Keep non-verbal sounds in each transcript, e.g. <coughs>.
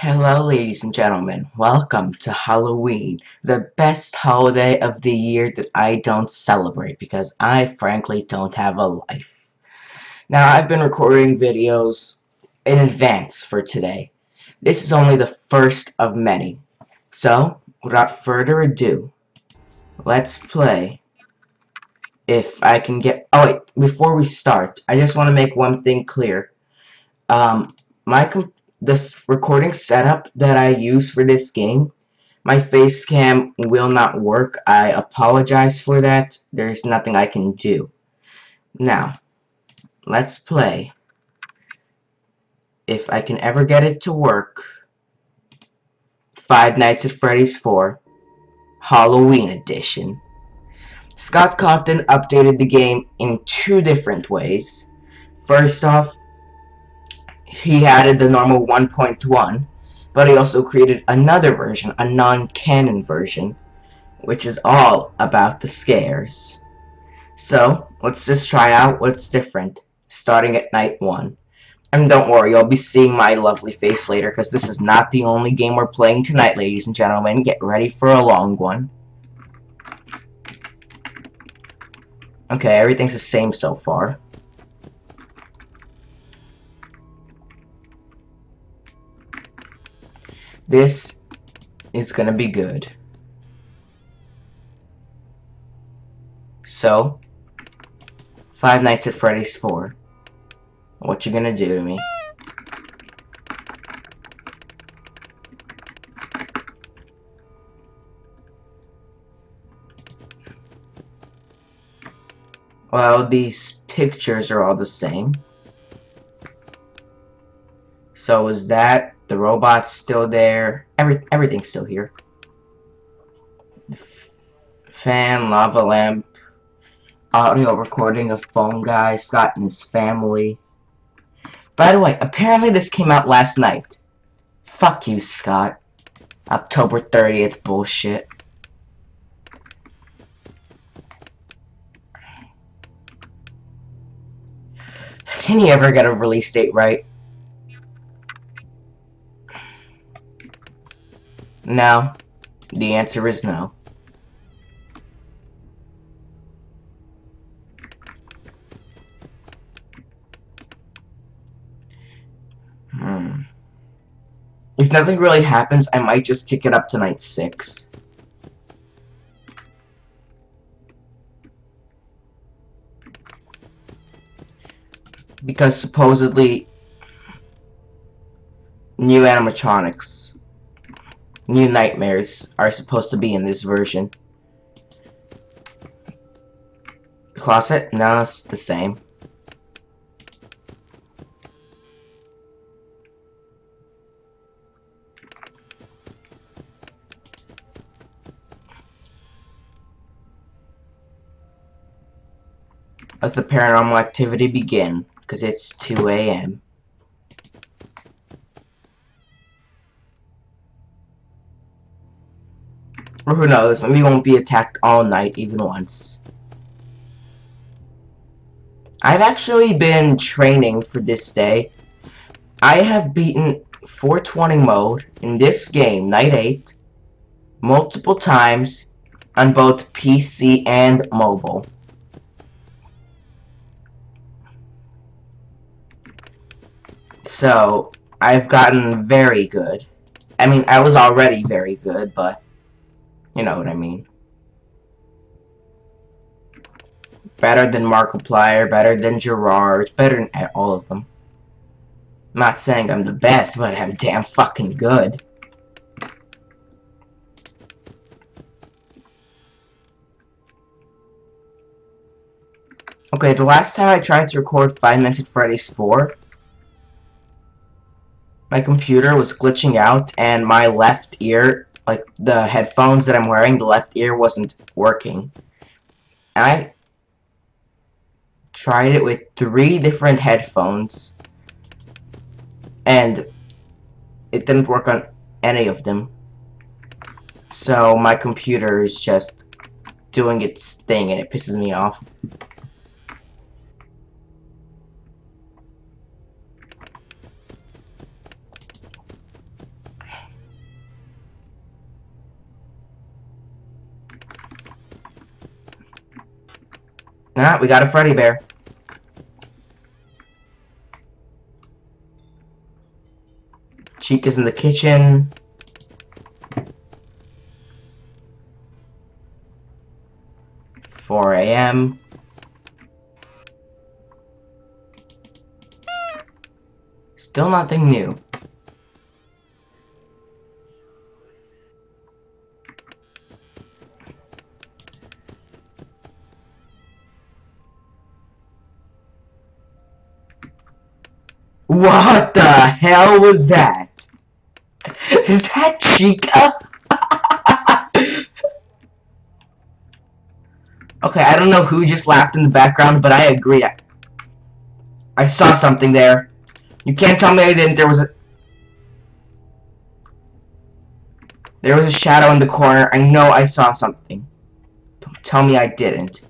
Hello, ladies and gentlemen. Welcome to Halloween, the best holiday of the year that I don't celebrate because I frankly don't have a life. Now, I've been recording videos in advance for today. This is only the first of many. So, without further ado, let's play. If I can get... Oh, wait. Before we start, I just want to make one thing clear. Um, my this recording setup that I use for this game, my face cam will not work. I apologize for that. There's nothing I can do. Now, let's play. If I can ever get it to work, Five Nights at Freddy's 4 Halloween Edition. Scott Cawthon updated the game in two different ways. First off, he added the normal 1.1, but he also created another version, a non-canon version, which is all about the scares. So, let's just try out what's different, starting at night 1. And don't worry, you'll be seeing my lovely face later, because this is not the only game we're playing tonight, ladies and gentlemen. Get ready for a long one. Okay, everything's the same so far. This is gonna be good. So, Five Nights at Freddy's 4. What you gonna do to me? Well, these pictures are all the same. So is that the robot's still there. Every everything's still here. Fan, lava lamp, audio recording of phone guy, Scott and his family. By the way, apparently this came out last night. Fuck you, Scott. October 30th bullshit. Can you ever get a release date right? No. The answer is no. Hmm. If nothing really happens, I might just kick it up to night 6. Because supposedly new animatronics New nightmares are supposed to be in this version. Closet? No, it's the same. Let the paranormal activity begin, because it's 2 a.m. Who knows, maybe we won't be attacked all night even once. I've actually been training for this day. I have beaten 420 mode in this game, Night 8, multiple times on both PC and mobile. So, I've gotten very good. I mean, I was already very good, but you know what I mean. Better than Markiplier, better than Gerard, better than all of them. I'm not saying I'm the best, but I'm damn fucking good. Okay, the last time I tried to record Five Nights at Freddy's 4, my computer was glitching out and my left ear like the headphones that I'm wearing, the left ear wasn't working. And I tried it with three different headphones and it didn't work on any of them. So my computer is just doing its thing and it pisses me off. Nah, we got a Freddy Bear. Chica's in the kitchen. Four AM. Still nothing new. The hell was that? Is that Chica? <laughs> okay, I don't know who just laughed in the background, but I agree. I, I saw something there. You can't tell me I didn't. There was a... There was a shadow in the corner. I know I saw something. Don't tell me I didn't.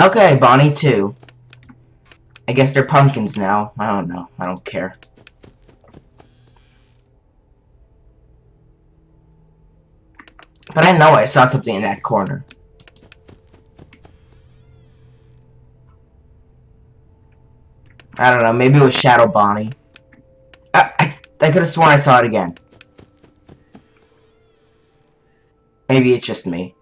Okay, Bonnie too. I guess they're pumpkins now. I don't know. I don't care. But I know I saw something in that corner. I don't know. Maybe it was Shadow Bonnie. I, I, I could have sworn I saw it again. Maybe it's just me.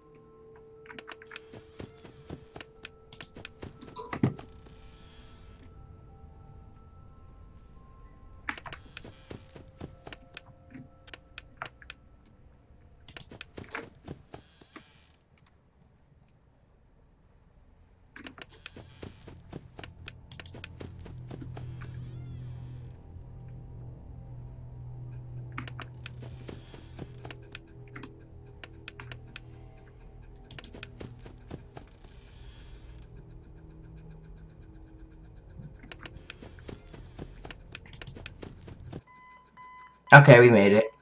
Okay, we made it.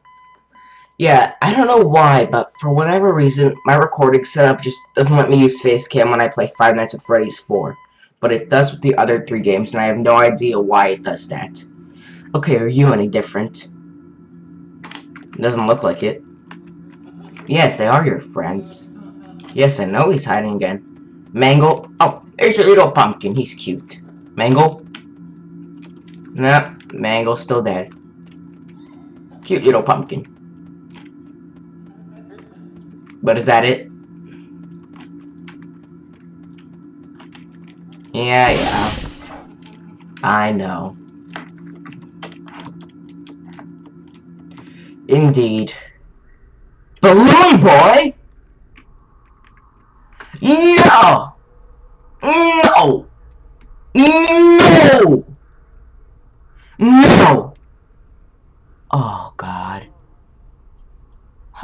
Yeah, I don't know why, but for whatever reason, my recording setup just doesn't let me use Facecam when I play Five Nights at Freddy's 4. But it does with the other three games, and I have no idea why it does that. Okay, are you any different? It doesn't look like it. Yes, they are your friends. Yes, I know he's hiding again. Mangle. Oh, there's your little pumpkin. He's cute. Mangle. Nah, Mangle's still dead. Cute little pumpkin. But is that it? Yeah, yeah. I know. Indeed. Balloon Boy? No! No! No! No! Oh.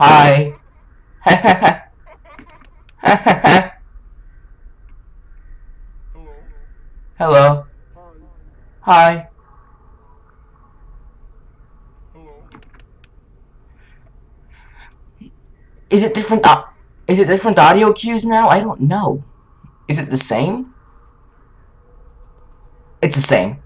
Hi. Hello. Hi. Hello. Is it different? Uh, is it different audio cues now? I don't know. Is it the same? It's the same.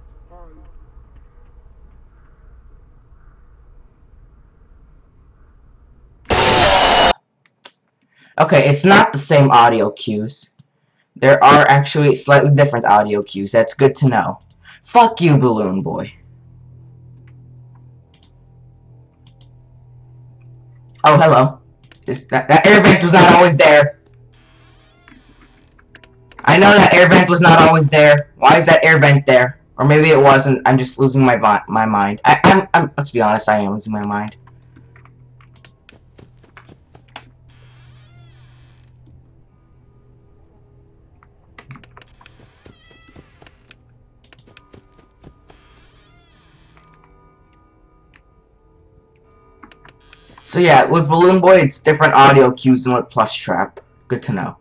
Okay, it's not the same audio cues. There are actually slightly different audio cues. That's good to know. Fuck you, Balloon Boy. Oh, hello. That, that air vent was not always there. I know that air vent was not always there. Why is that air vent there? Or maybe it wasn't. I'm just losing my my mind. I, I'm, I'm. Let's be honest. I am losing my mind. So yeah, with Balloon Boy, it's different audio cues than with Plushtrap. Good to know.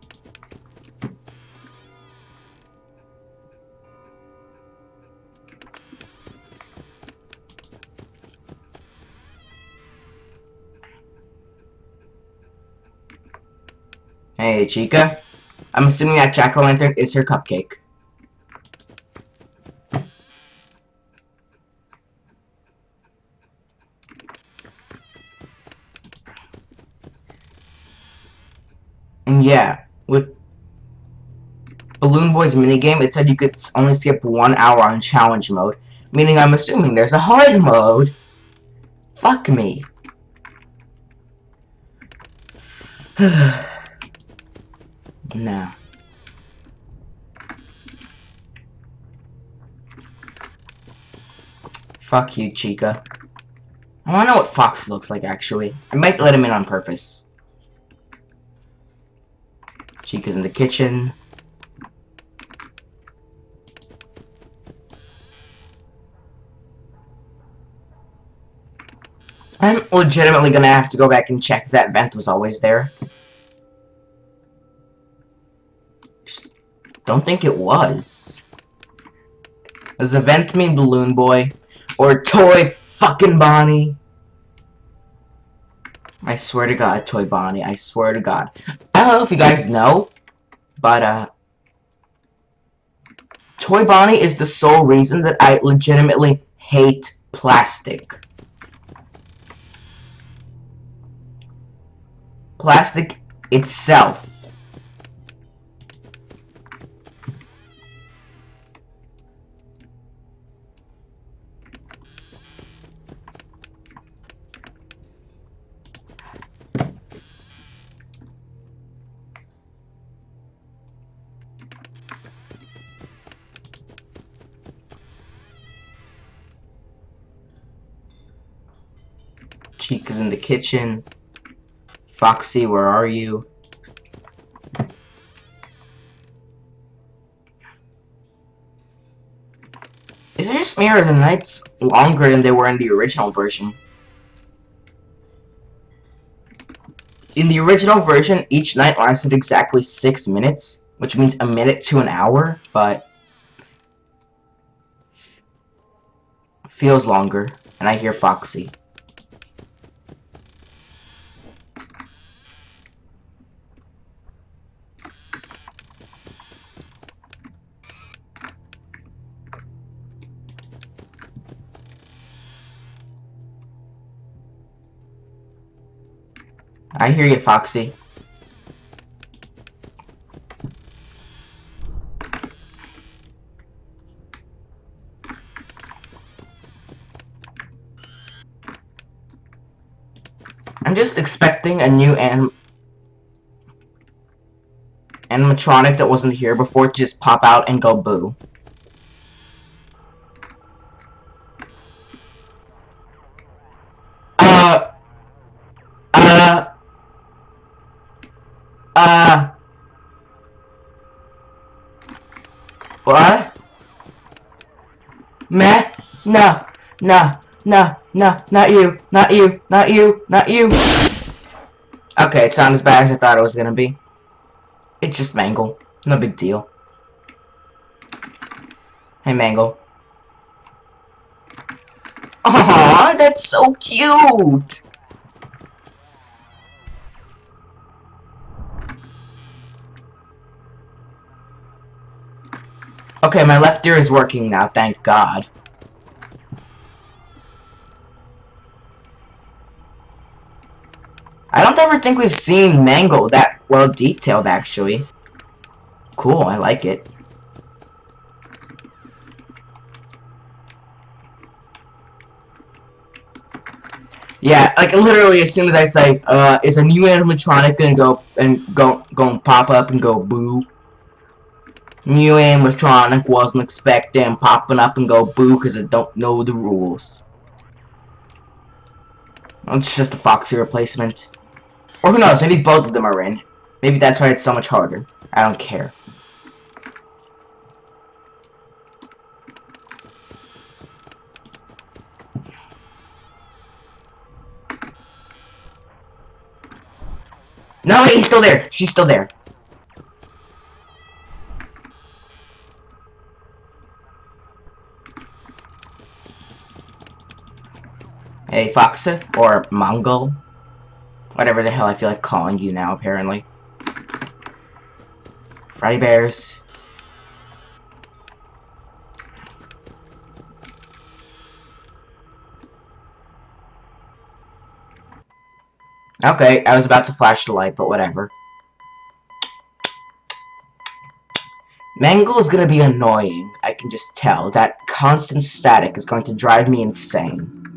Hey, Chica. I'm assuming that jack-o'-lantern is her cupcake. yeah, with Balloon Boy's minigame, it said you could only skip one hour on challenge mode, meaning I'm assuming there's a hard mode. Fuck me. <sighs> nah. Fuck you, Chica. I wanna know what Fox looks like, actually. I might let him in on purpose. Chica's in the kitchen. I'm legitimately gonna have to go back and check if that vent was always there. Don't think it was. Does the vent mean Balloon Boy? Or Toy fucking Bonnie? I swear to God, Toy Bonnie. I swear to God. I don't know if you guys know, but, uh... Toy Bonnie is the sole reason that I legitimately hate plastic. Plastic itself. Chica's in the kitchen. Foxy, where are you? Is it just me or the nights longer than they were in the original version? In the original version, each night lasted exactly six minutes, which means a minute to an hour, but feels longer, and I hear Foxy. I hear you, Foxy. I'm just expecting a new anim animatronic that wasn't here before to just pop out and go boo. Uh. What? Meh? No. No. No. Not you. Not you. Not you. Not you. Okay, it's not as bad as I thought it was gonna be. It's just Mangle. No big deal. Hey, Mangle. Aww, that's so cute! Okay, my left ear is working now, thank God. I don't ever think we've seen Mangle that well detailed, actually. Cool, I like it. Yeah, like literally as soon as I say, uh, is a new animatronic gonna go and go go and pop up and go boo? New animatronic wasn't expecting popping up and go boo because I don't know the rules. It's just a Foxy replacement. Or who knows, maybe both of them are in. Maybe that's why it's so much harder. I don't care. No, he's still there. She's still there. Hey, Foxa, or Mongol. Whatever the hell I feel like calling you now, apparently. Freddy Bears. Okay, I was about to flash the light, but whatever. Mangle is gonna be annoying. I can just tell. That constant static is going to drive me insane.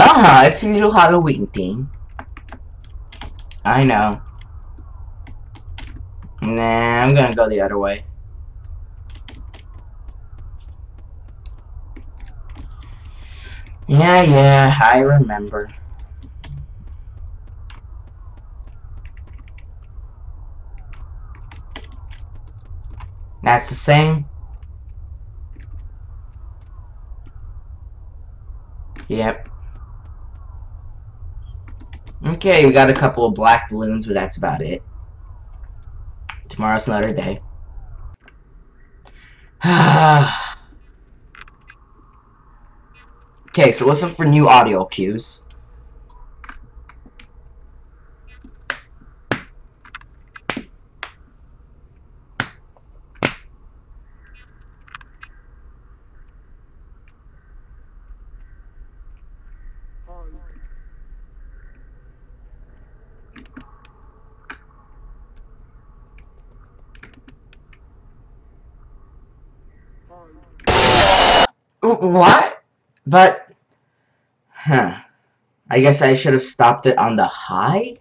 Ah, it's a little Halloween theme. I know. Nah, I'm gonna go the other way. Yeah, yeah, I remember. That's the same. Yep. Okay, we got a couple of black balloons, but that's about it. Tomorrow's another day. <sighs> okay, so listen for new audio cues. What? But, huh. I guess I should have stopped it on the high?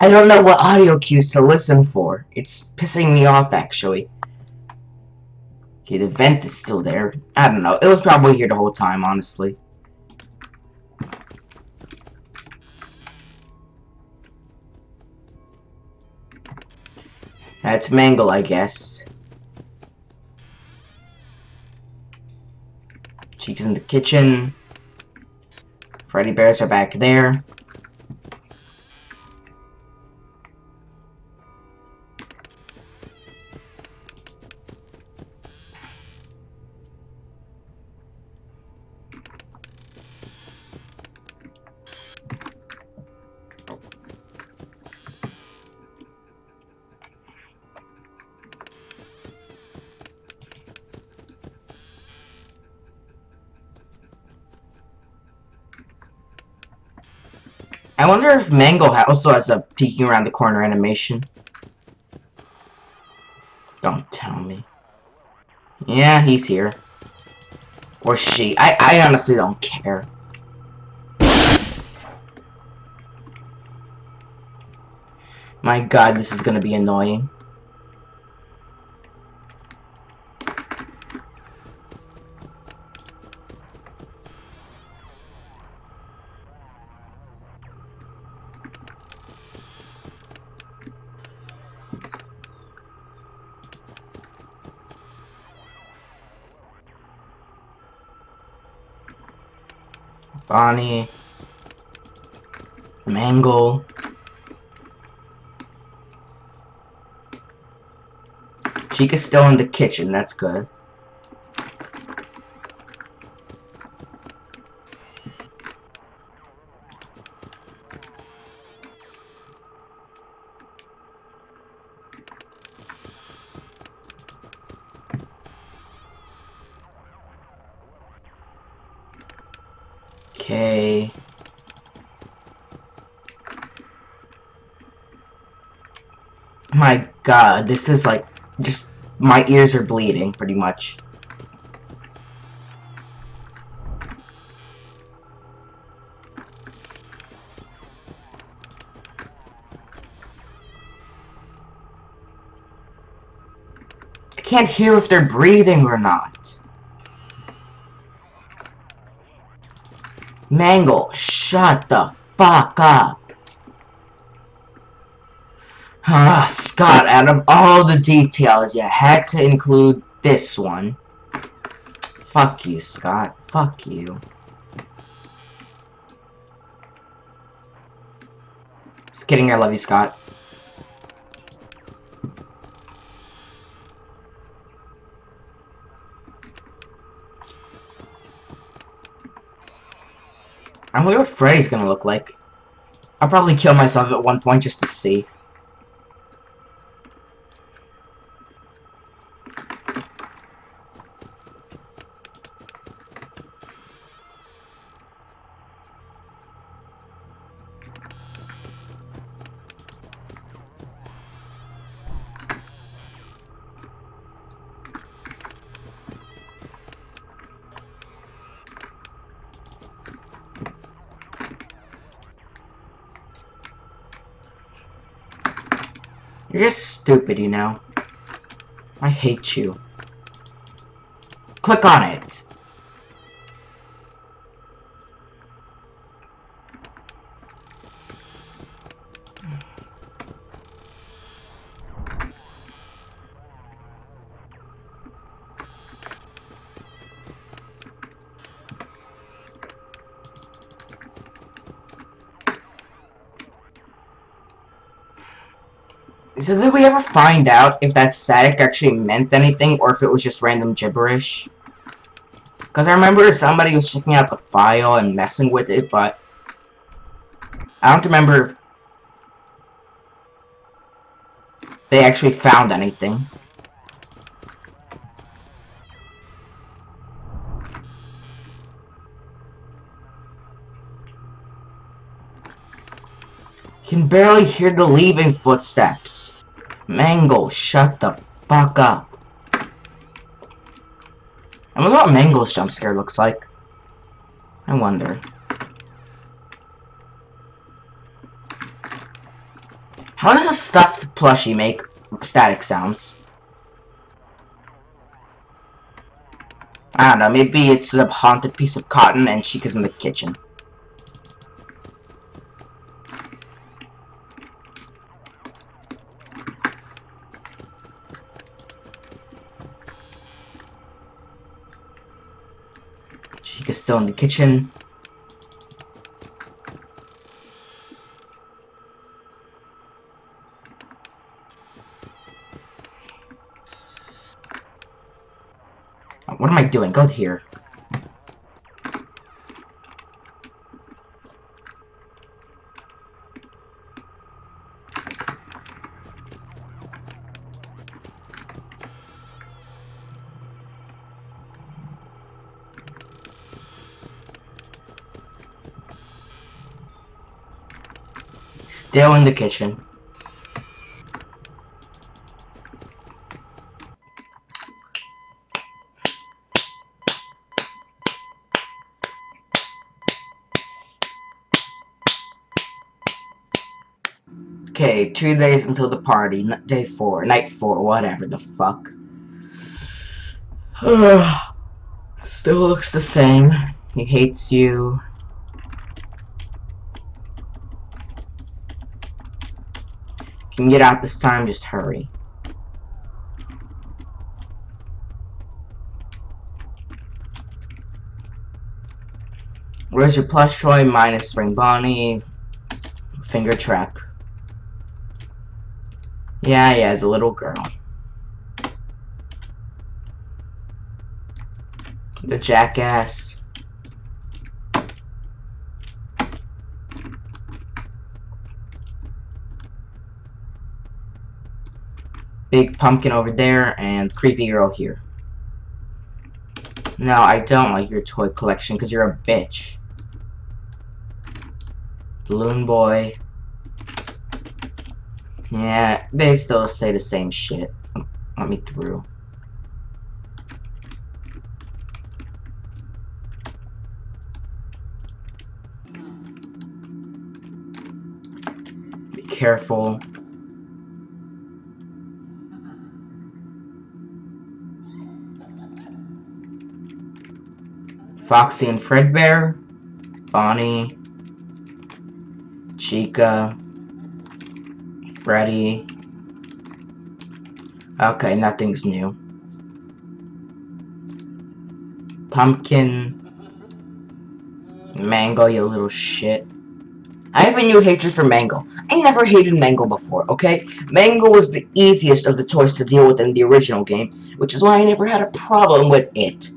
I don't know what audio cues to listen for. It's pissing me off, actually. Okay, the vent is still there. I don't know. It was probably here the whole time, honestly. That's Mangle, I guess. Chica's in the kitchen. Freddy bears are back there. I wonder if Mango also has a peeking around the corner animation. Don't tell me. Yeah, he's here. Or she. I, I honestly don't care. My god, this is gonna be annoying. Bonnie, Mangle. Chica's still in the kitchen, that's good. Okay. My god, this is like, just, my ears are bleeding, pretty much. I can't hear if they're breathing or not. Mangle, shut the fuck up. Ah, Scott, out of all the details, you had to include this one. Fuck you, Scott. Fuck you. Just kidding, I love you, Scott. I wonder what Freddy's gonna look like. I'll probably kill myself at one point just to see. Stupid, you know. I hate you. Click on it. Find out if that static actually meant anything or if it was just random gibberish? Because I remember somebody was checking out the file and messing with it, but I don't remember they actually found anything. Can barely hear the leaving footsteps. Mango, shut the fuck up. I wonder what Mango's jump scare looks like. I wonder. How does a stuffed plushie make static sounds? I don't know, maybe it's a haunted piece of cotton and Chica's in the kitchen. Chica's still in the kitchen. What am I doing? Go here. Still in the kitchen. Okay, two days until the party. Day four, night four, whatever the fuck. <sighs> Still looks the same. He hates you. Can get out this time, just hurry. Where's your plush toy minus Spring Bonnie? Finger trap. Yeah, yeah, the little girl. The jackass. Big pumpkin over there, and creepy girl here. No, I don't like your toy collection, because you're a bitch. Balloon boy. Yeah, they still say the same shit. Let me through. Be careful. Foxy and Fredbear, Bonnie, Chica, Freddy. Okay, nothing's new. Pumpkin. Mango, you little shit. I have a new hatred for Mango. I never hated Mango before, okay? Mango was the easiest of the toys to deal with in the original game, which is why I never had a problem with it.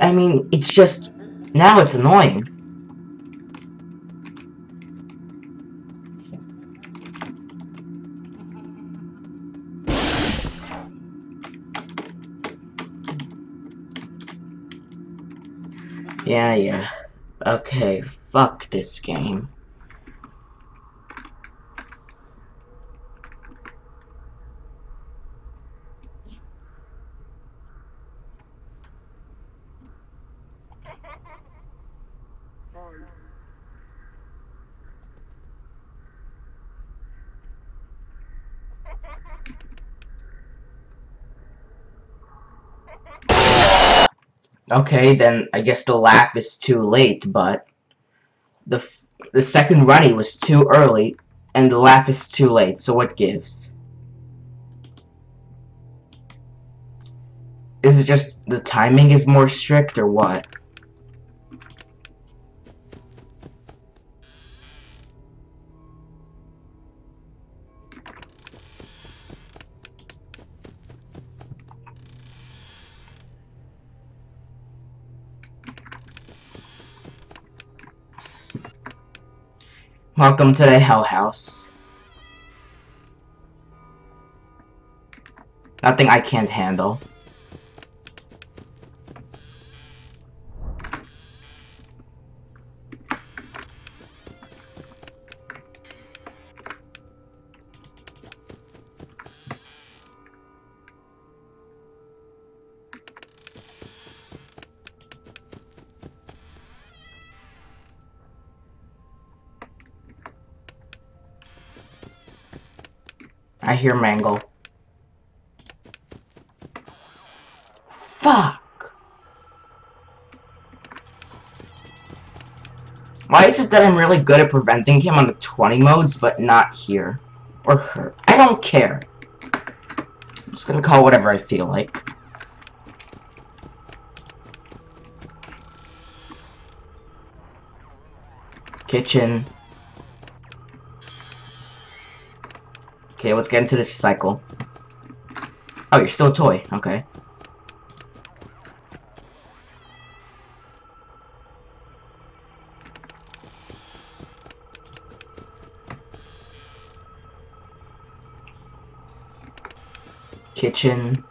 I mean, it's just... Now it's annoying. Yeah, yeah. Okay, fuck this game. Okay, then I guess the laugh is too late, but the the second runny was too early, and the laugh is too late. So what gives? Is it just the timing is more strict, or what? Welcome to the Hell House. Nothing I can't handle. Hear Mangle. Fuck! Why is it that I'm really good at preventing him on the 20 modes, but not here? Or her? I don't care. I'm just gonna call whatever I feel like. Kitchen. Okay, let's get into this cycle. Oh, you're still a toy. Okay. Kitchen.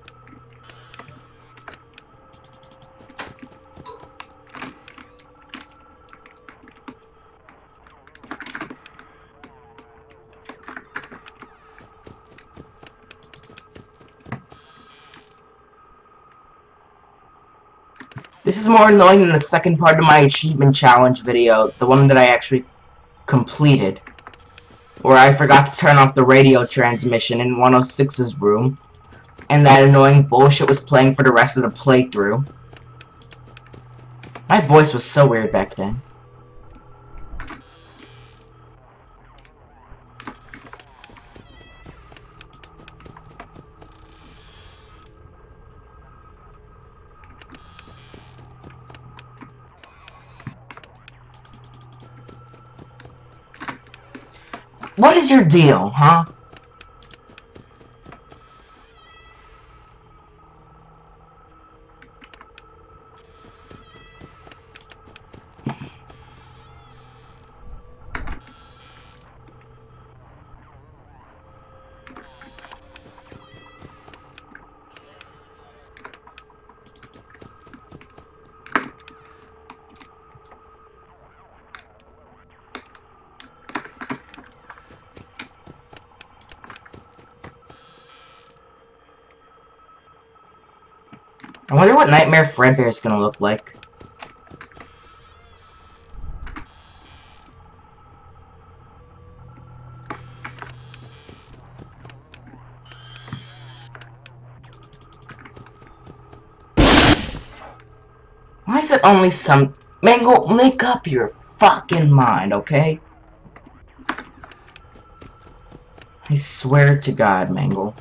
Is more annoying than the second part of my achievement challenge video, the one that I actually completed. Where I forgot to turn off the radio transmission in 106's room. And that annoying bullshit was playing for the rest of the playthrough. My voice was so weird back then. What is your deal, huh? I wonder what Nightmare Fredbear is gonna look like. Why is it only some... Mango, make up your fucking mind, okay? I swear to God, Mangle.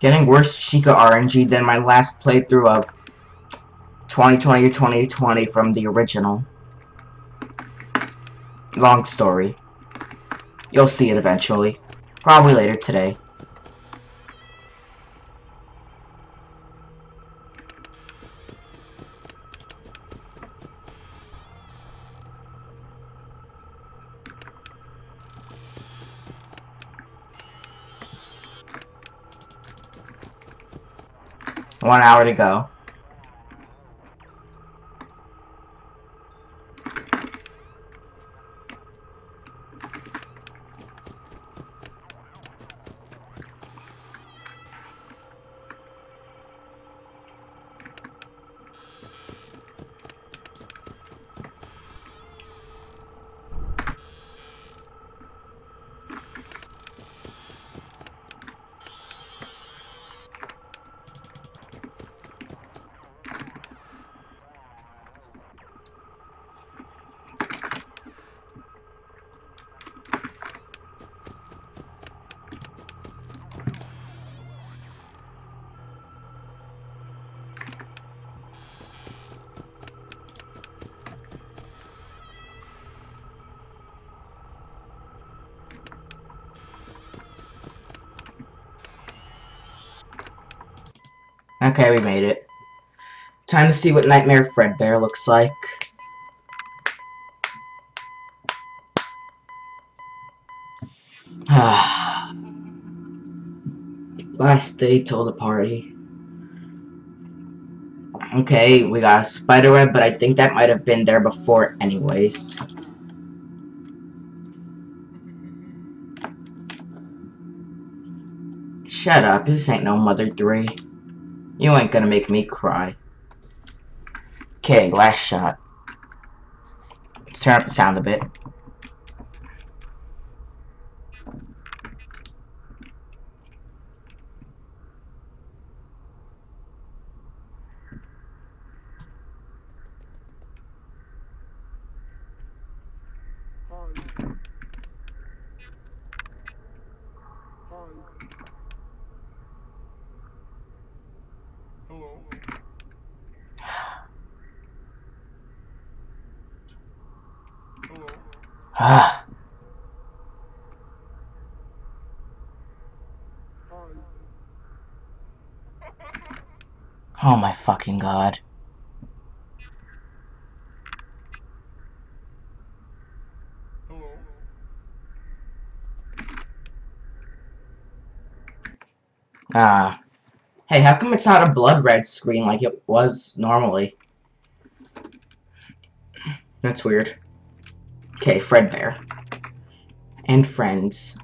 Getting worse Chica RNG than my last playthrough of 2020 2020 from the original. Long story. You'll see it eventually. Probably later today. One hour to go. Okay, we made it. To see what Nightmare Fredbear looks like. Ah. Last day till the party. Okay, we got a spider web, but I think that might have been there before anyways. Shut up, this ain't no Mother 3. You ain't gonna make me cry. Okay, last shot. Turn up the sound a bit. Hello. Hello. Ah, Hi. oh my fucking god. Hello. Ah. Hey, how come it's not a blood red screen like it was normally? That's weird. Okay, Fredbear. And friends.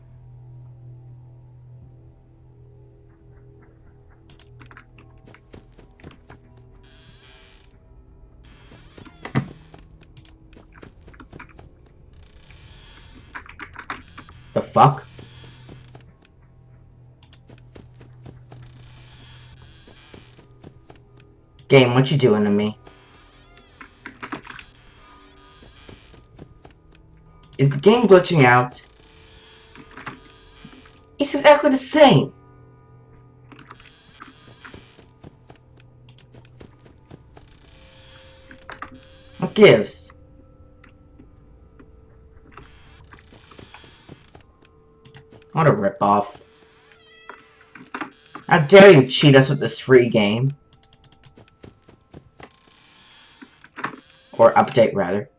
Game, what you doing to me? Is the game glitching out? It's exactly the same. What gives? What a ripoff. How dare you cheat us with this free game? Or update, rather.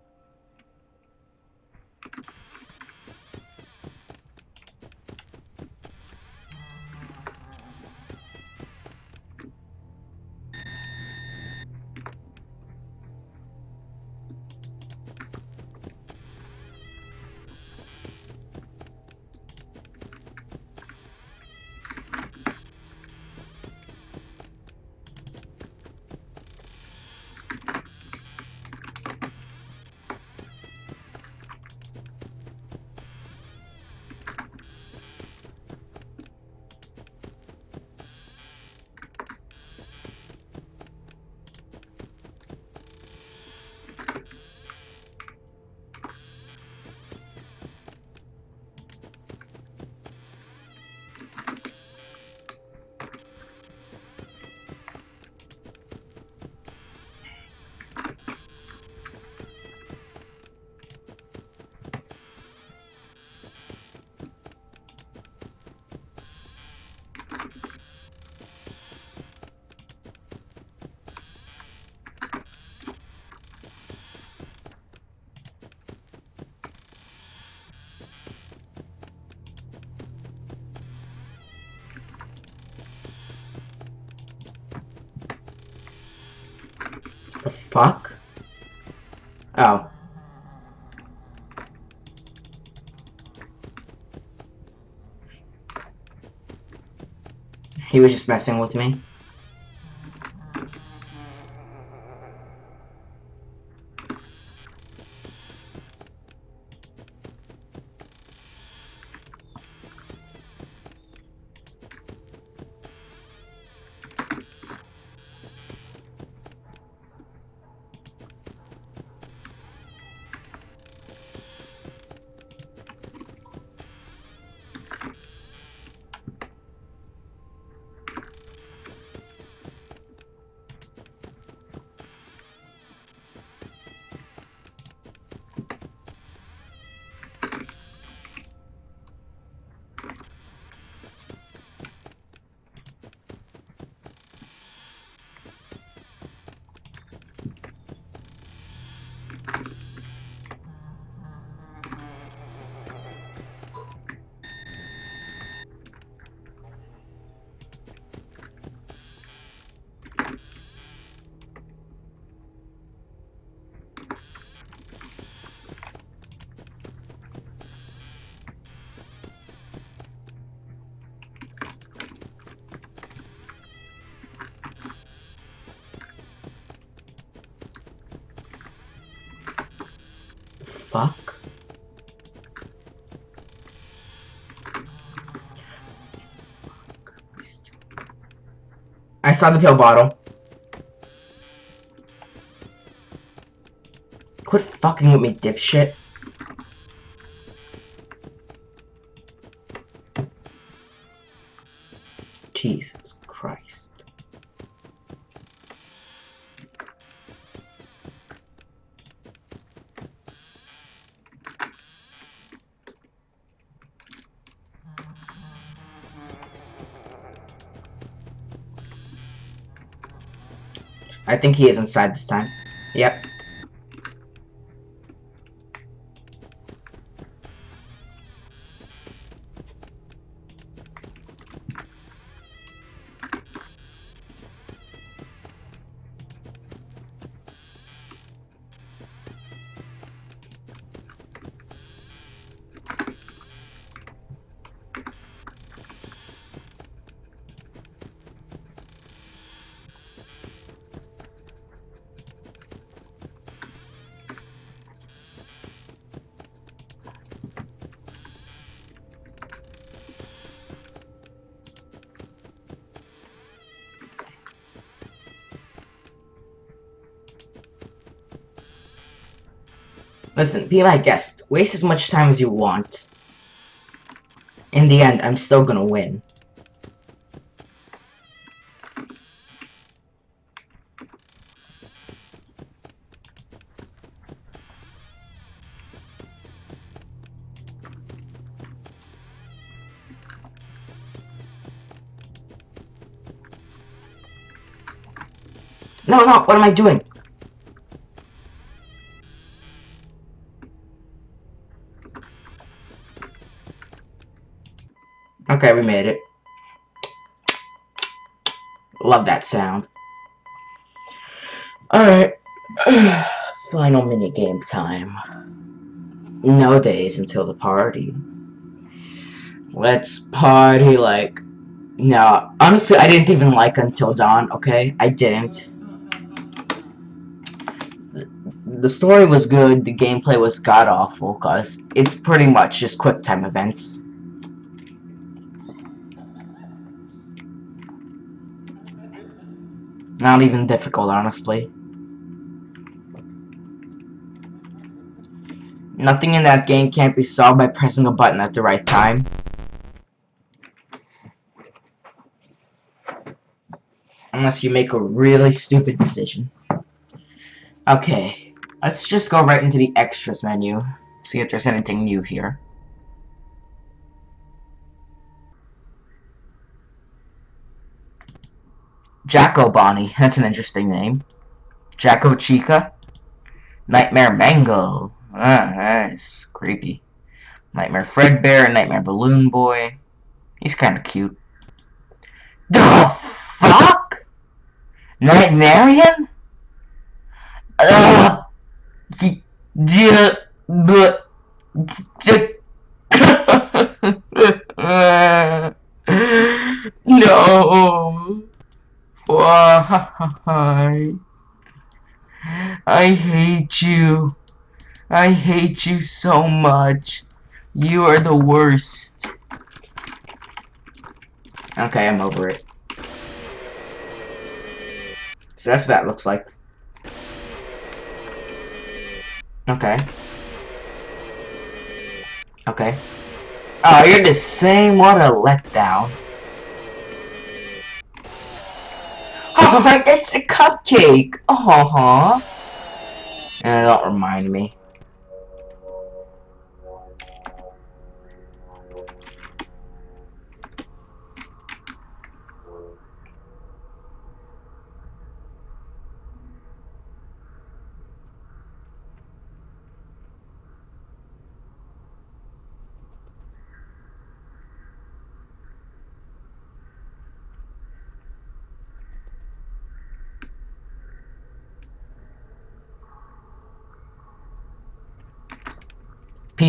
He was just messing with me. Saw the pill bottle. Quit fucking with me, dipshit. Jesus Christ. I think he is inside this time. Yep. Listen, be my guest. Waste as much time as you want. In the end, I'm still gonna win. No, no, what am I doing? Okay, we made it. Love that sound. Alright. <sighs> Final minigame time. No days until the party. Let's party like... No, honestly, I didn't even like Until Dawn, okay? I didn't. The story was good, the gameplay was god-awful, cause it's pretty much just quick time events. Not even difficult, honestly. Nothing in that game can't be solved by pressing a button at the right time. Unless you make a really stupid decision. Okay, let's just go right into the extras menu. See if there's anything new here. Jack-O-Bonnie, that's an interesting name. Jack-O-Chica. Nightmare Mangle. Ah, that's creepy. Nightmare Fredbear, Nightmare Balloon Boy. He's kind of cute. The fuck? Nightmarionne? But <laughs> no. Why? I hate you. I hate you so much. You are the worst. Okay, I'm over it. So that's what that looks like. Okay. Okay. Oh, you're the same. What a letdown. Oh, that's a cupcake. Huh. And don't remind me.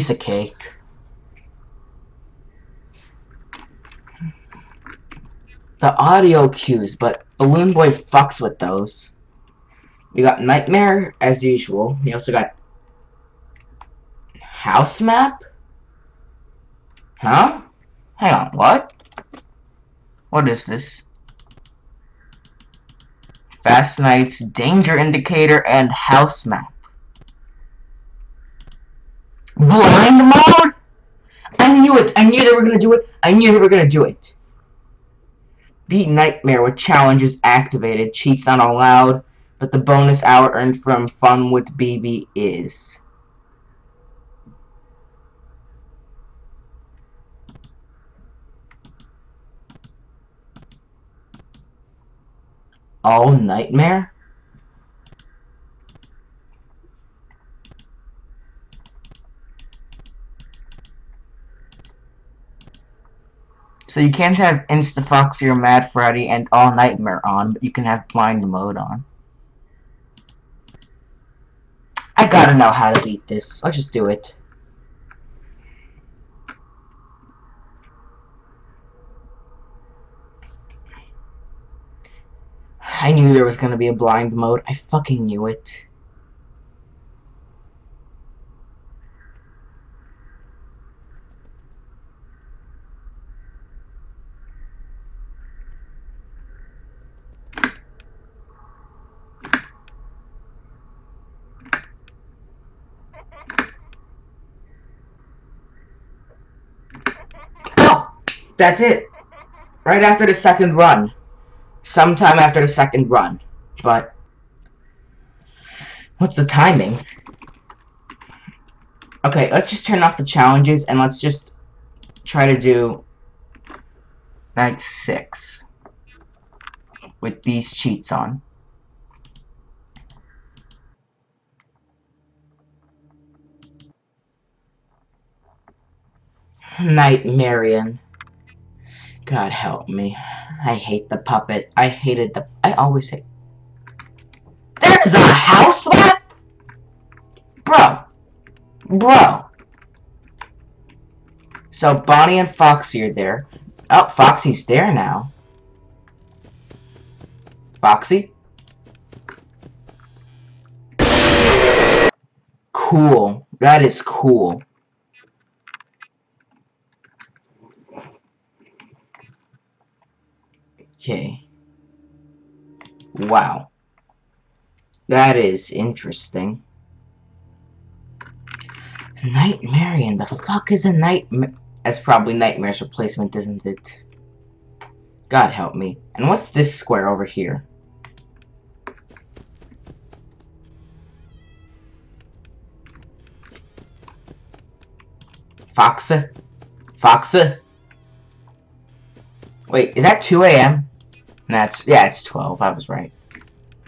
Piece of cake. The audio cues, but Balloon Boy fucks with those. We got Nightmare, as usual. We also got House Map? Huh? Hang on, what? What is this? Fast Nights, Danger Indicator, and House Map. Blind mode? I knew it! I knew they were gonna do it! I knew they were gonna do it! Beat Nightmare with challenges activated. Cheats not allowed, but the bonus hour earned from Fun with BB is. All Nightmare? So you can't have Insta Foxy or Mad Freddy and All Nightmare on, but you can have Blind Mode on. I gotta know how to beat this. Let's just do it. I knew there was gonna be a blind mode. I fucking knew it. That's it. Right after the second run. Sometime after the second run. But what's the timing? Okay, let's just turn off the challenges and let's just try to do night six with these cheats on. Nightmarionne. God help me. I hate the puppet. I hated the. I always hate. There's a house map? Bro. Bro. So Bonnie and Foxy are there. Oh, Foxy's there now. Foxy? Cool. That is cool. Okay. Wow. That is interesting. Nightmarionne. The fuck is a nightmare? That's probably Nightmare's replacement, isn't it? God help me. And what's this square over here? Foxa? Foxa? Wait, is that 2 a.m.? That's, yeah, it's 12. I was right.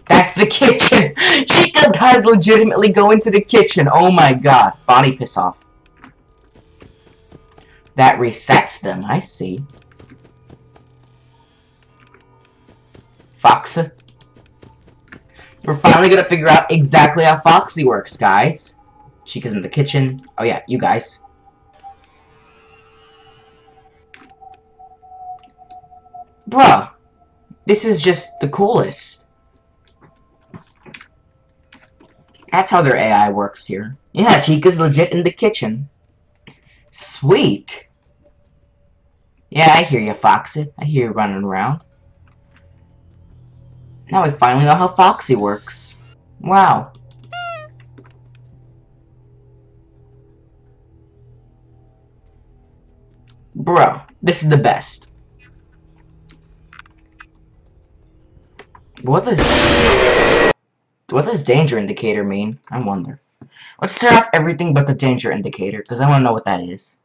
That's the <laughs> kitchen! Chica does legitimately go into the kitchen. Oh my god. Bonnie piss off. That resets them. I see. Foxa. We're finally gonna figure out exactly how Foxy works, guys. Chica's in the kitchen. Oh yeah, you guys. Bruh, this is just the coolest. That's how their AI works here. Yeah, Chica's legit in the kitchen. Sweet. Yeah, I hear you, Foxy. I hear you running around. Now we finally know how Foxy works. Wow. Bro, this is the best. What does what does danger indicator mean? I wonder. Let's turn off everything but the danger indicator, because I want to know what that is.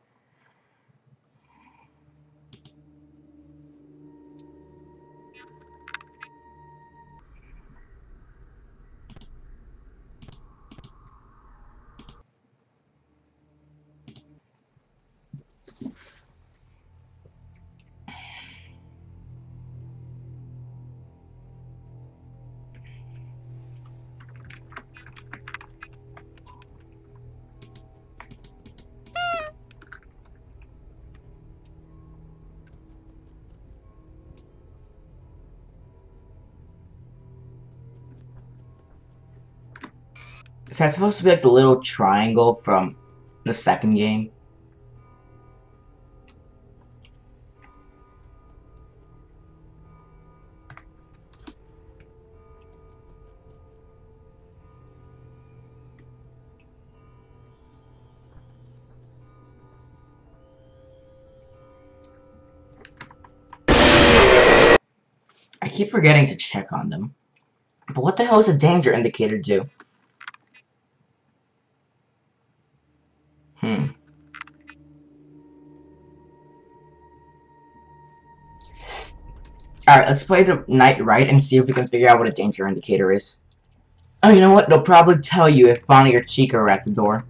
Is that supposed to be like the little triangle from the second game? I keep forgetting to check on them. But what the hell does a danger indicator do? Alright, let's play the night right and see if we can figure out what a danger indicator is. Oh, you know what? They'll probably tell you if Bonnie or Chica are at the door.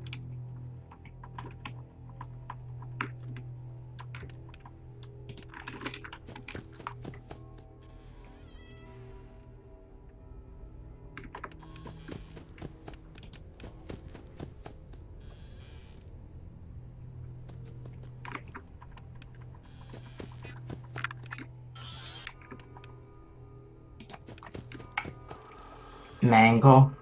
Mangle.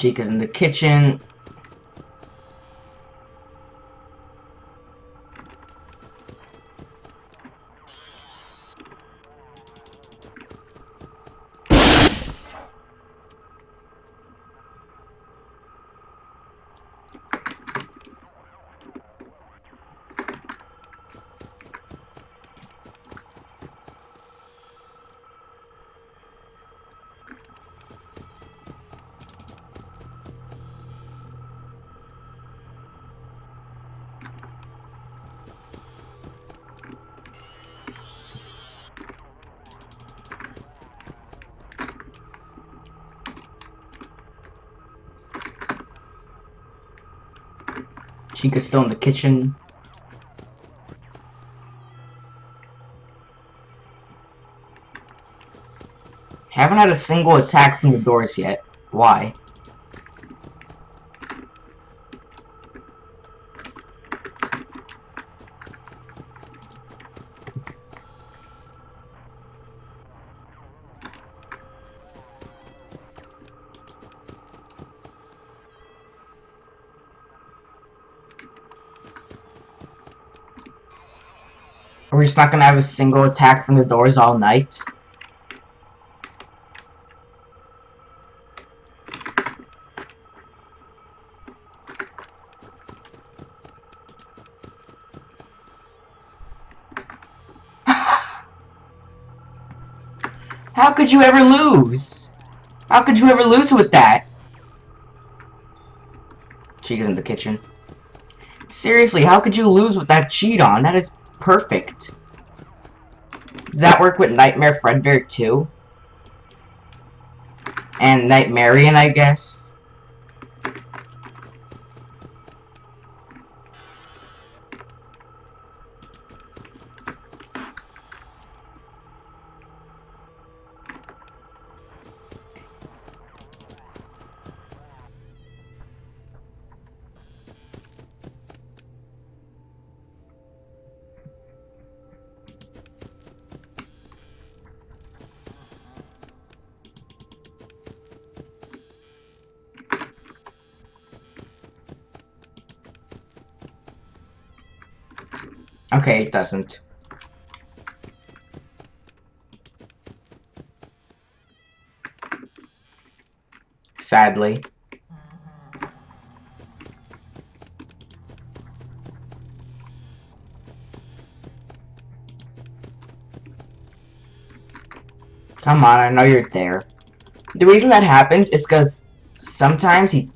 Chica's in the kitchen. Chica's still in the kitchen. Haven't had a single attack from the doors yet. Why? Not gonna have a single attack from the doors all night? How could you ever lose? How could you ever lose with that? She's in the kitchen. Seriously, how could you lose with that cheat on? That is perfect. Does that work with Nightmare Fredbear too? And Nightmarionne, I guess? It doesn't. Sadly. Come on, I know you're there. The reason that happens is because sometimes he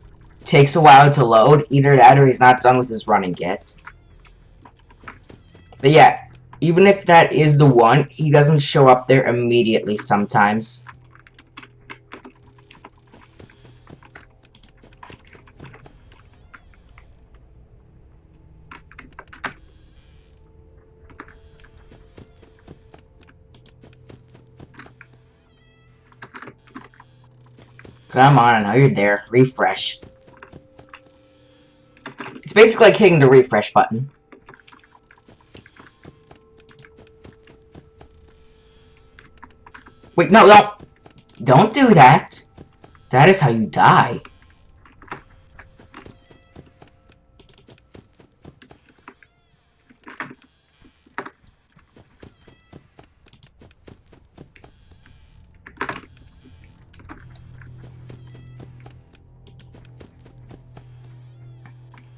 takes a while to load, either that or he's not done with his running yet. But yeah, even if that is the one, he doesn't show up there immediately sometimes. Come on, I know you're there. Refresh. It's basically like hitting the refresh button. Wait, no, don't. Don't do that. That is how you die.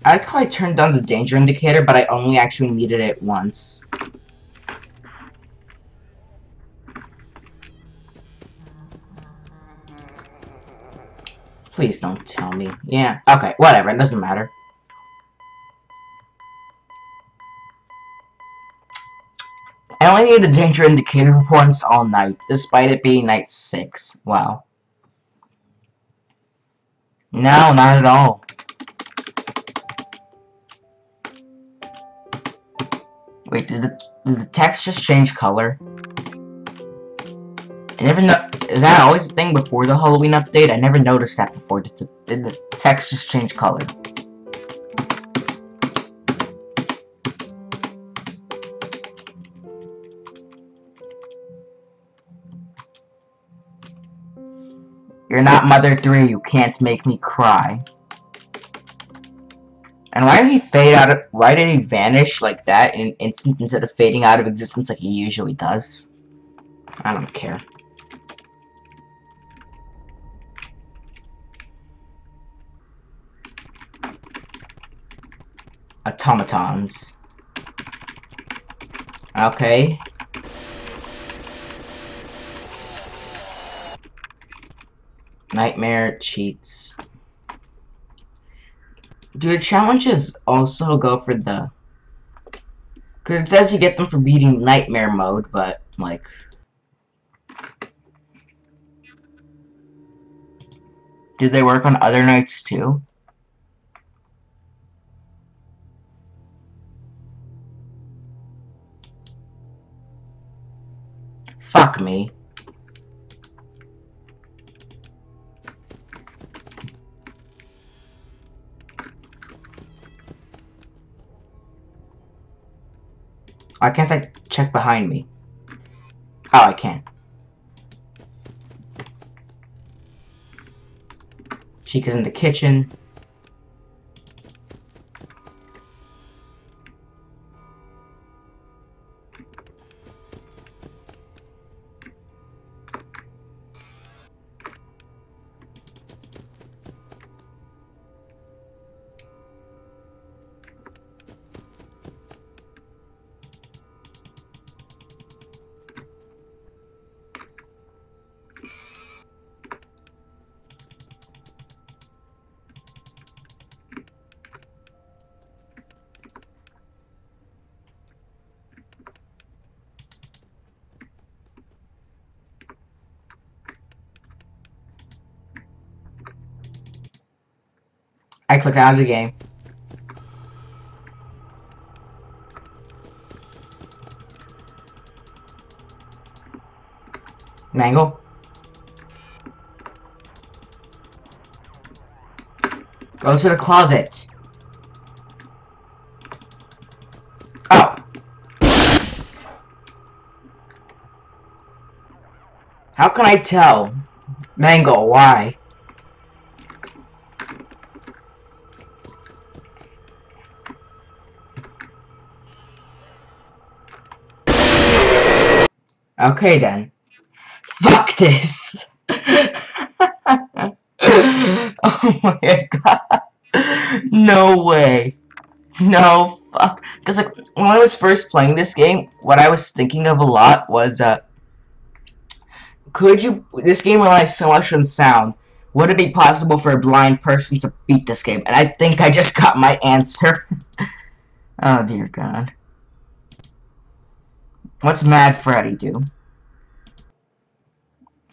I like how I turned on the danger indicator, but I only actually needed it once. Please don't tell me. Yeah, okay, whatever, it doesn't matter. I only need the danger indicator once all night, despite it being night 6. Wow. No, not at all. Wait, did the, did the text just change color? Never know. Is that always the thing before the Halloween update? I never noticed that before. Did the, did the text just change color? You're not Mother 3, you can't make me cry. And why did he fade out of- why did he vanish like that in instant instead of fading out of existence like he usually does? I don't care. Automatons. Okay. Nightmare cheats. Do the challenges also go for the... Because it says you get them for beating Nightmare mode, but, like... Do they work on other nights too? Fuck me. I can't check behind me. Oh, I can. Chica's in the kitchen. Out the game. Mangle? Go to the closet. Oh. How can I tell? Mangle, why? Okay then. Fuck this. <laughs> oh my god. No way. No fuck. Cause like when I was first playing this game, what I was thinking of a lot was uh could you this game relies so much on sound. Would it be possible for a blind person to beat this game? And I think I just got my answer. <laughs> oh dear god. What's Mad Freddy do?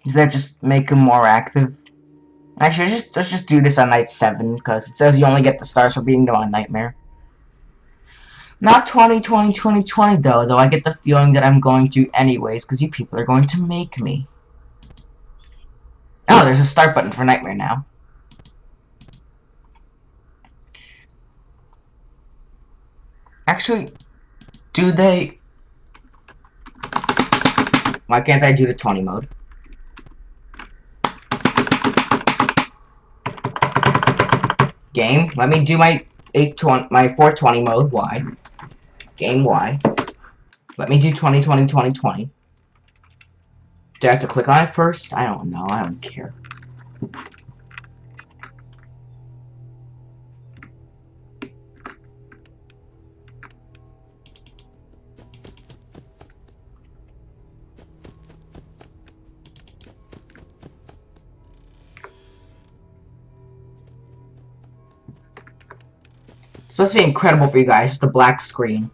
Does that just make him more active? Actually, let's just, let's just do this on night 7, because it says you only get the stars for them on Nightmare. Not 20, 20, 20, 20, though, though I get the feeling that I'm going to anyways, because you people are going to make me. Oh, there's a start button for Nightmare now. Actually, do they... Why can't I do the 20 mode? Game, let me do my 820, my 420 mode, Y. Game Y. Let me do 20, 20, 20, 20. Do I have to click on it first? I don't know, I don't care. Supposed to be incredible for you guys, just a black screen.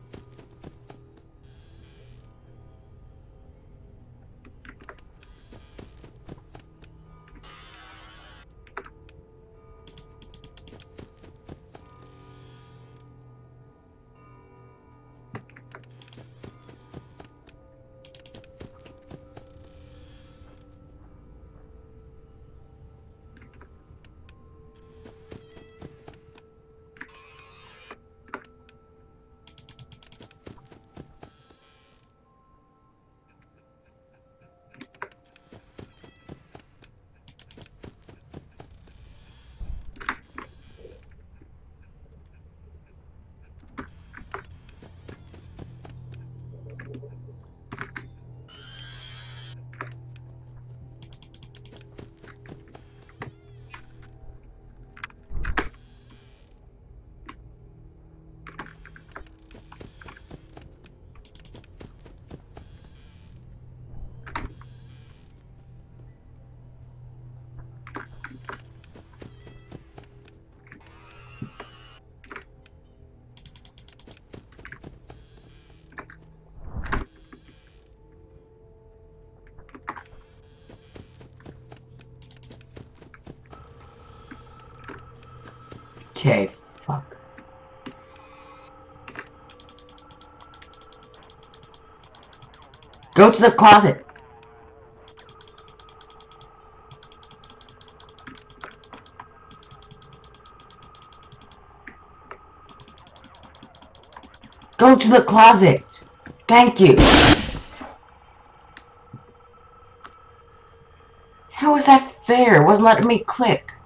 Okay, fuck. Go to the closet. Go to the closet. Thank you. How is that fair? It wasn't letting me click.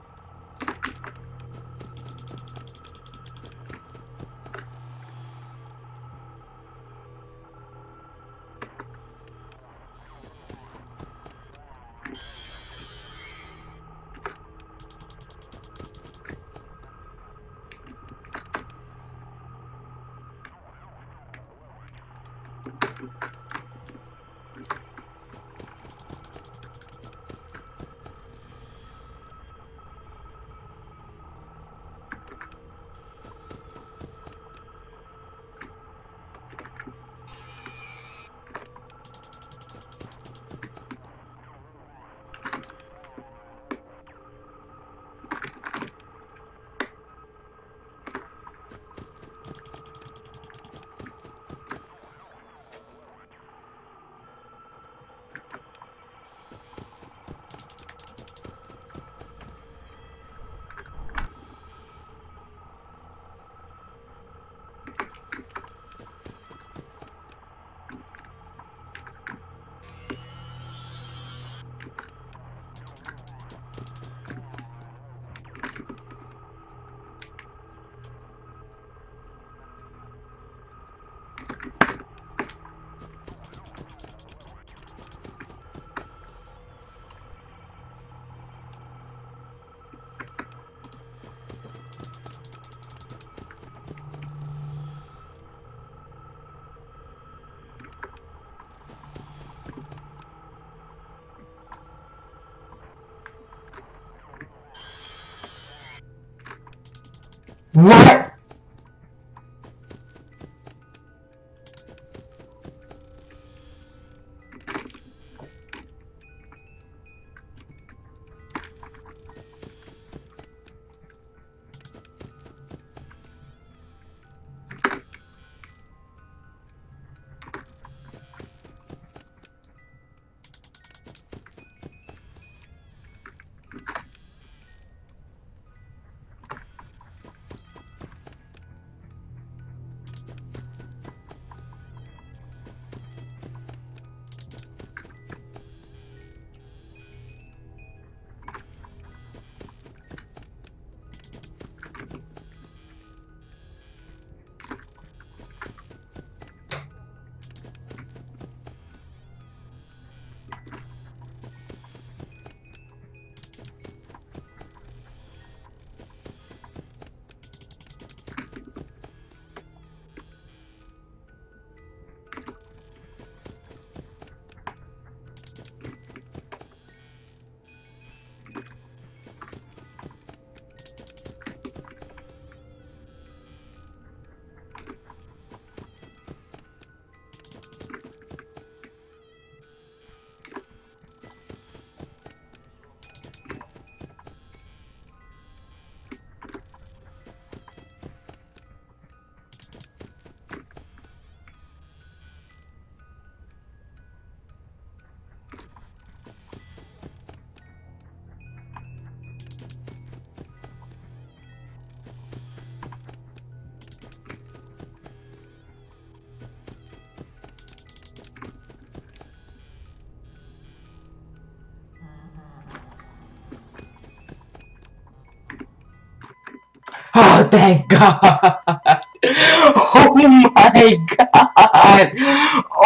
Thank God! <laughs> Oh my God!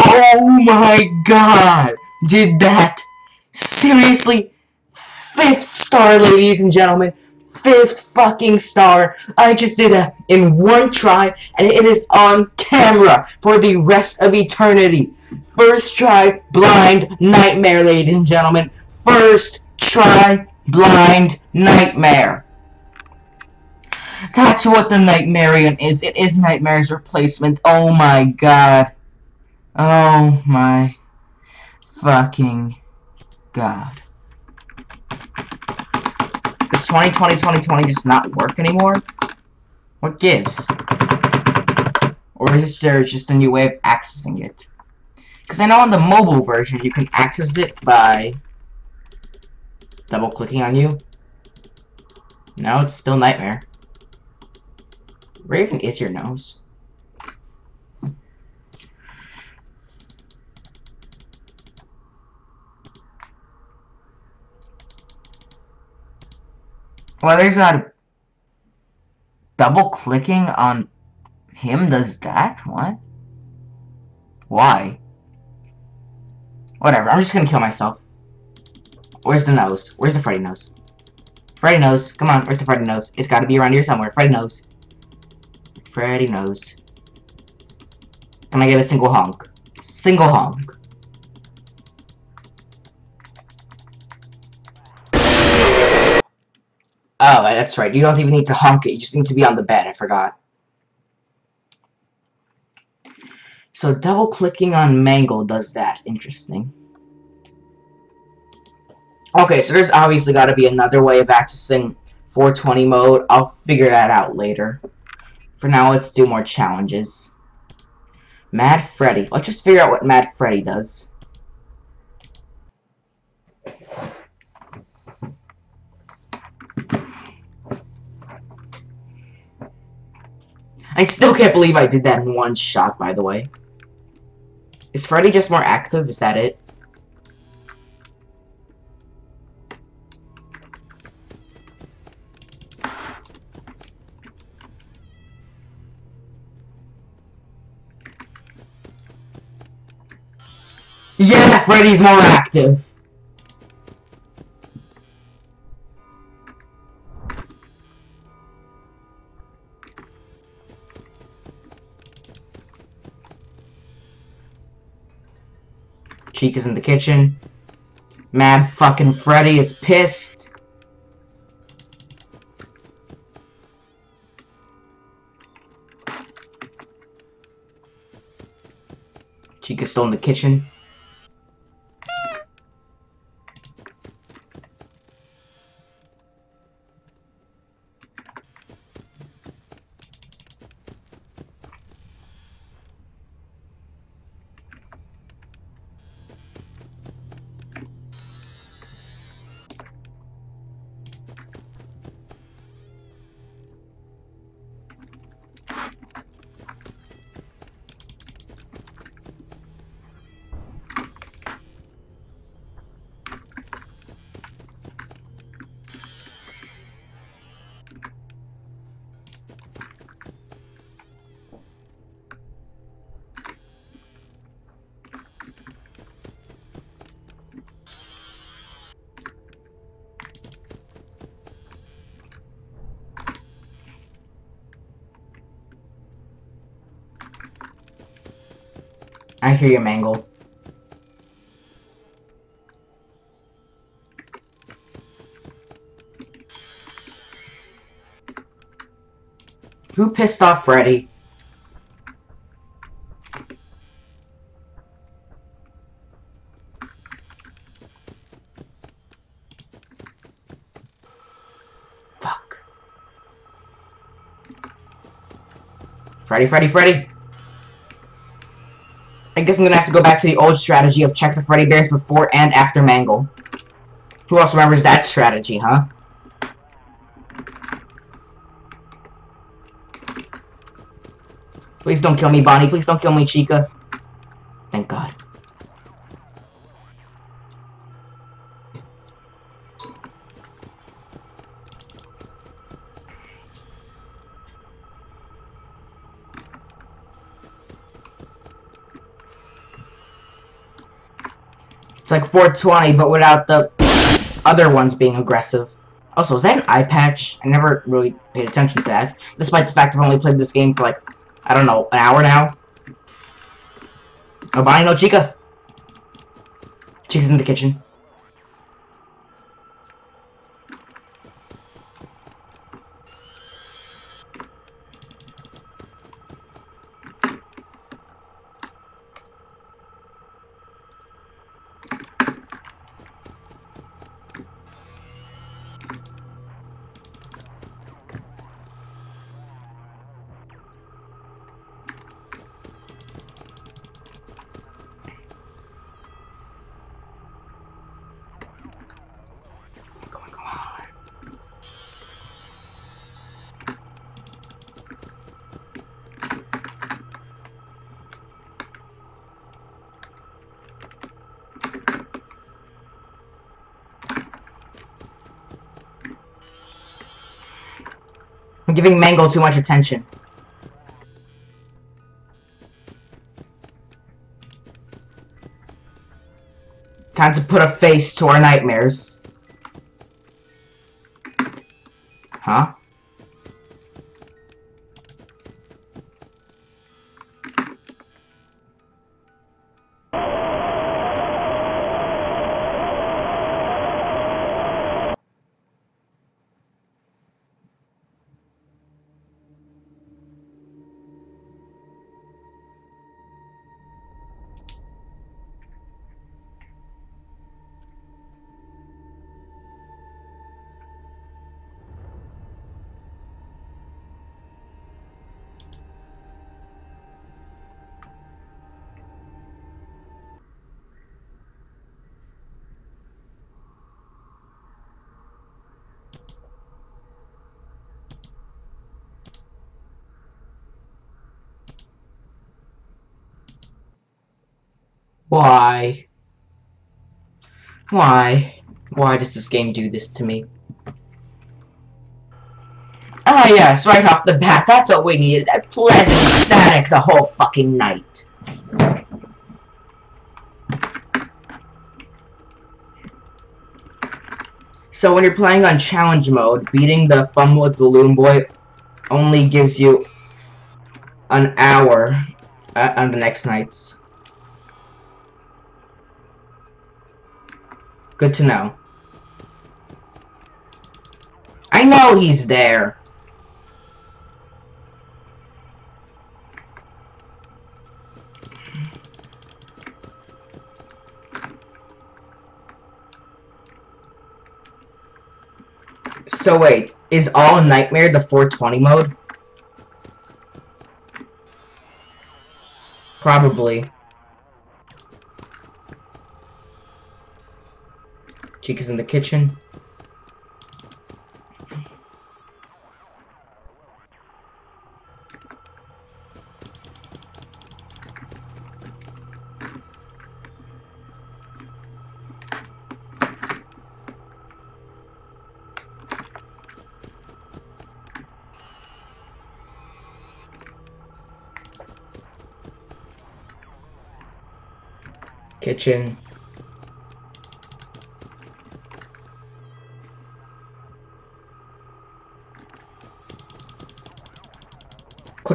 Oh my God! Did that? Seriously? Fifth star, ladies and gentlemen. Fifth fucking star. I just did that in one try, and it is on camera for the rest of eternity. First try, blind nightmare, ladies and gentlemen. First try, blind nightmare. That's what the Nightmarionne is. It is Nightmare's replacement. Oh my god. Oh my fucking god. Does 2020 2020 just not work anymore? What gives? Or is there just a new way of accessing it? Because I know on the mobile version you can access it by double clicking on you. No, it's still Nightmare. Raven is your nose. Well, there's not double clicking on him does that? What? Why? Whatever, I'm just gonna kill myself. Where's the nose? Where's the Freddy nose? Freddy nose, come on, where's the Freddy nose? It's gotta be around here somewhere. Freddy nose. Freddy nose. Can I get a single honk? Single honk. Oh, that's right. You don't even need to honk it. You just need to be on the bed. I forgot. So double clicking on Mangle does that. Interesting. Okay, so there's obviously got to be another way of accessing 420 mode. I'll figure that out later. For now, let's do more challenges. Mad Freddy. Let's just figure out what Mad Freddy does. I still can't believe I did that in one shot, by the way. Is Freddy just more active? Is that it? Freddy's more active. Chica's in the kitchen. Mad fucking Freddy is pissed. Chica's still in the kitchen. Hear you, Mangle. Who pissed off Freddy? Fuck. Freddy, Freddy, Freddy! I guess I'm gonna have to go back to the old strategy of check the Freddy Bears before and after Mangle. Who else remembers that strategy, huh? Please don't kill me, Bonnie. Please don't kill me, Chica. Thank God. It's like 420, but without the other ones being aggressive. Also, is that an eye patch? I never really paid attention to that, despite the fact I've only played this game for like, I don't know, an hour now. Oh, Bonnie, no, Chica. Chica's in the kitchen. Too much attention. Time to put a face to our nightmares. Why? Why does this game do this to me? Ah yes, right off the bat, that's what we needed, that pleasant static the whole fucking night. So when you're playing on challenge mode, beating the Fun with Balloon Boy only gives you an hour uh, on the next nights. Good to know. I know he's there. So wait, is all Nightmare the 420 mode? Probably. Chica's in the kitchen. Kitchen.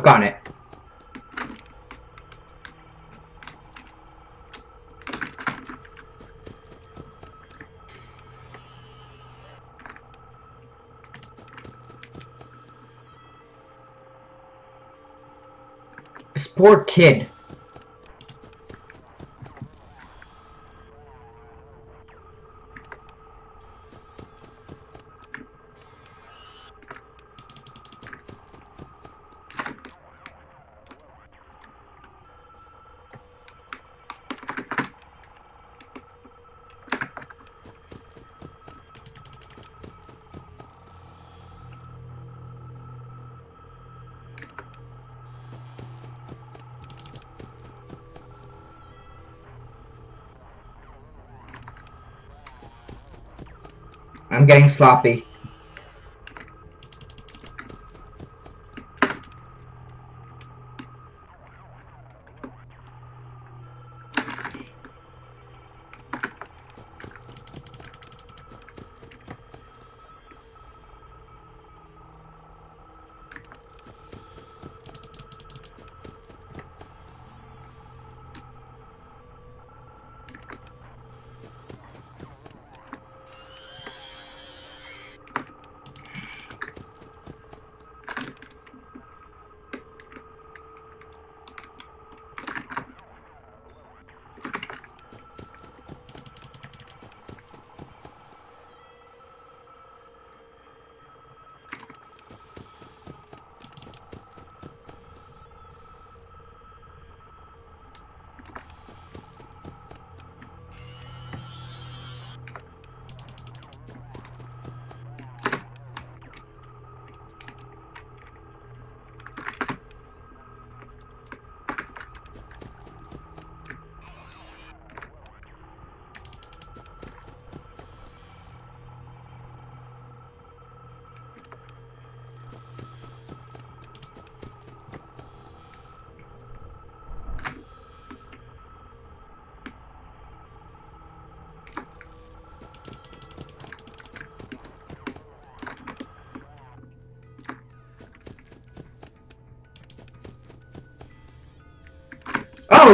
Click on it. This poor kid. I'm getting sloppy.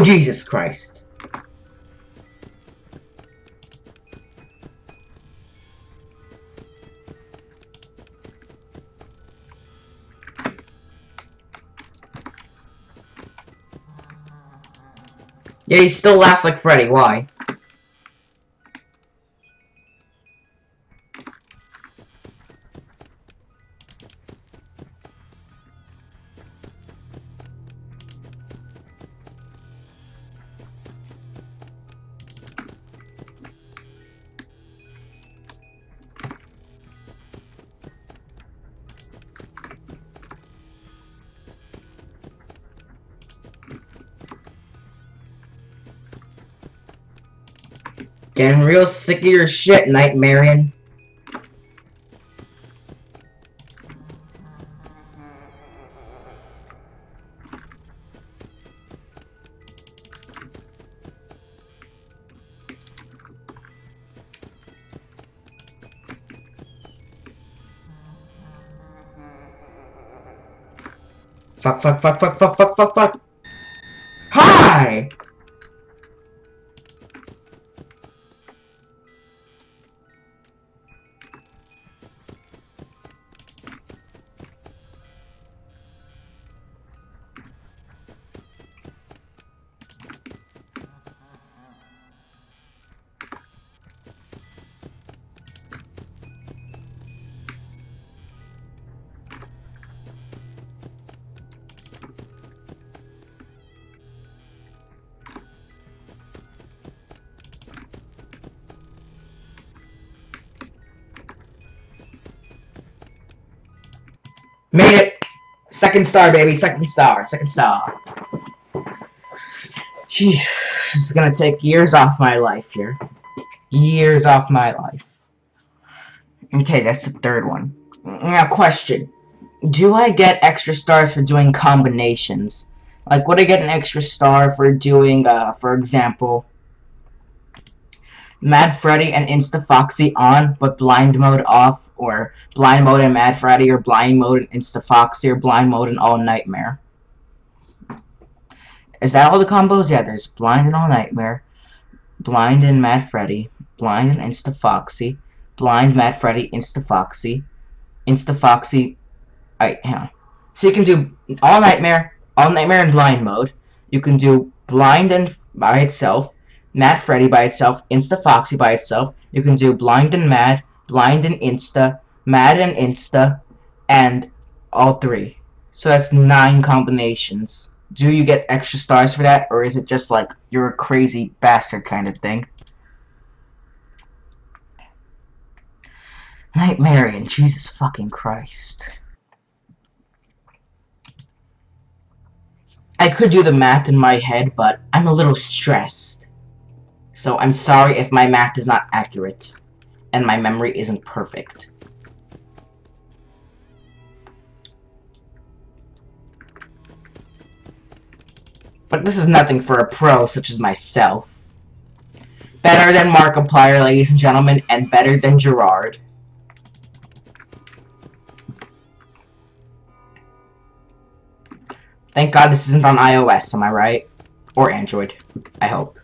Jesus Christ. Yeah, he still laughs like Freddy. Why? Real sick of your shit, Nightmarionne. Fuck, fuck, fuck, fuck, fuck, fuck, fuck, fuck. Made it! Second star, baby. Second star. Second star. Gee, this is gonna take years off my life here. Years off my life. Okay, that's the third one. Now, question. Do I get extra stars for doing combinations? Like, would I get an extra star for doing, uh, for example, Mad Freddy and Insta Foxy on, but blind mode off, or blind mode and Mad Freddy, or blind mode and Insta Foxy, or blind mode and All Nightmare. Is that all the combos? Yeah, there's blind and All Nightmare, blind and Mad Freddy, blind and Insta Foxy, blind Mad Freddy, Insta Foxy, Insta Foxy. Alright, hang on. So you can do All Nightmare, All Nightmare in blind mode. You can do blind and by itself. Mad Freddy by itself, Insta Foxy by itself. You can do Blind and Mad, Blind and Insta, Mad and Insta, and all three. So that's nine combinations. Do you get extra stars for that, or is it just like you're a crazy bastard kind of thing? Nightmarionne, Jesus fucking Christ. I could do the math in my head, but I'm a little stressed. So I'm sorry if my math is not accurate and my memory isn't perfect. But this is nothing for a pro such as myself. Better than Markiplier, ladies and gentlemen, and better than Gerard. Thank God this isn't on iOS, am I right? Or Android, I hope.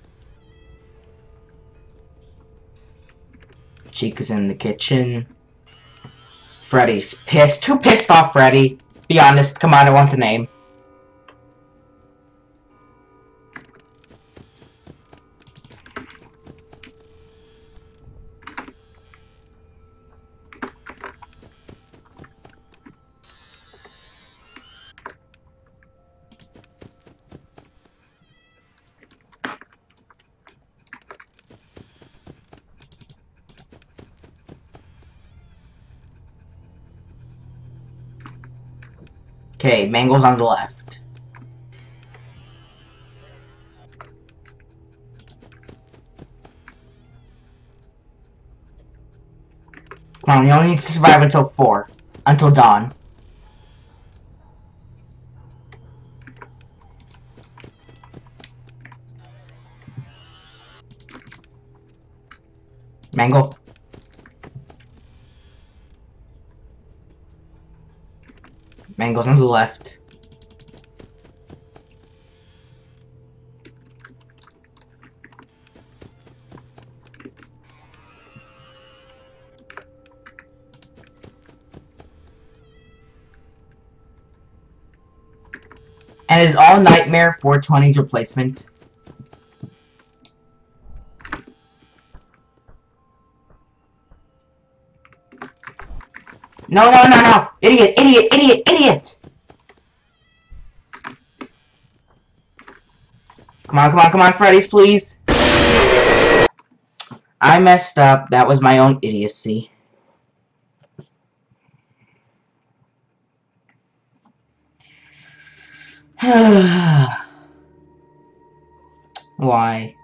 Chica's in the kitchen. Freddy's pissed. Too pissed off, Freddy. Be honest. Come on, I want the name. Mango's on the left. Come on, you only need to survive until 4. Until dawn. Mango. Man goes on the left. And is all Nightmare 420's replacement? No, no, no, no! Idiot, idiot, idiot, idiot! Come on, come on, come on, Freddy's, please! I messed up. That was my own idiocy. <sighs> Why?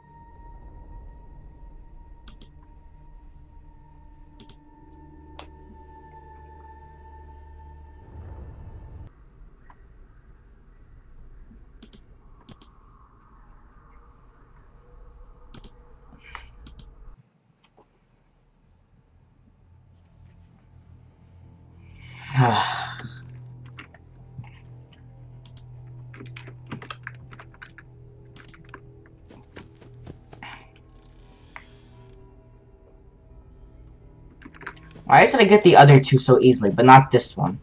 Why did I get the other two so easily, but not this one?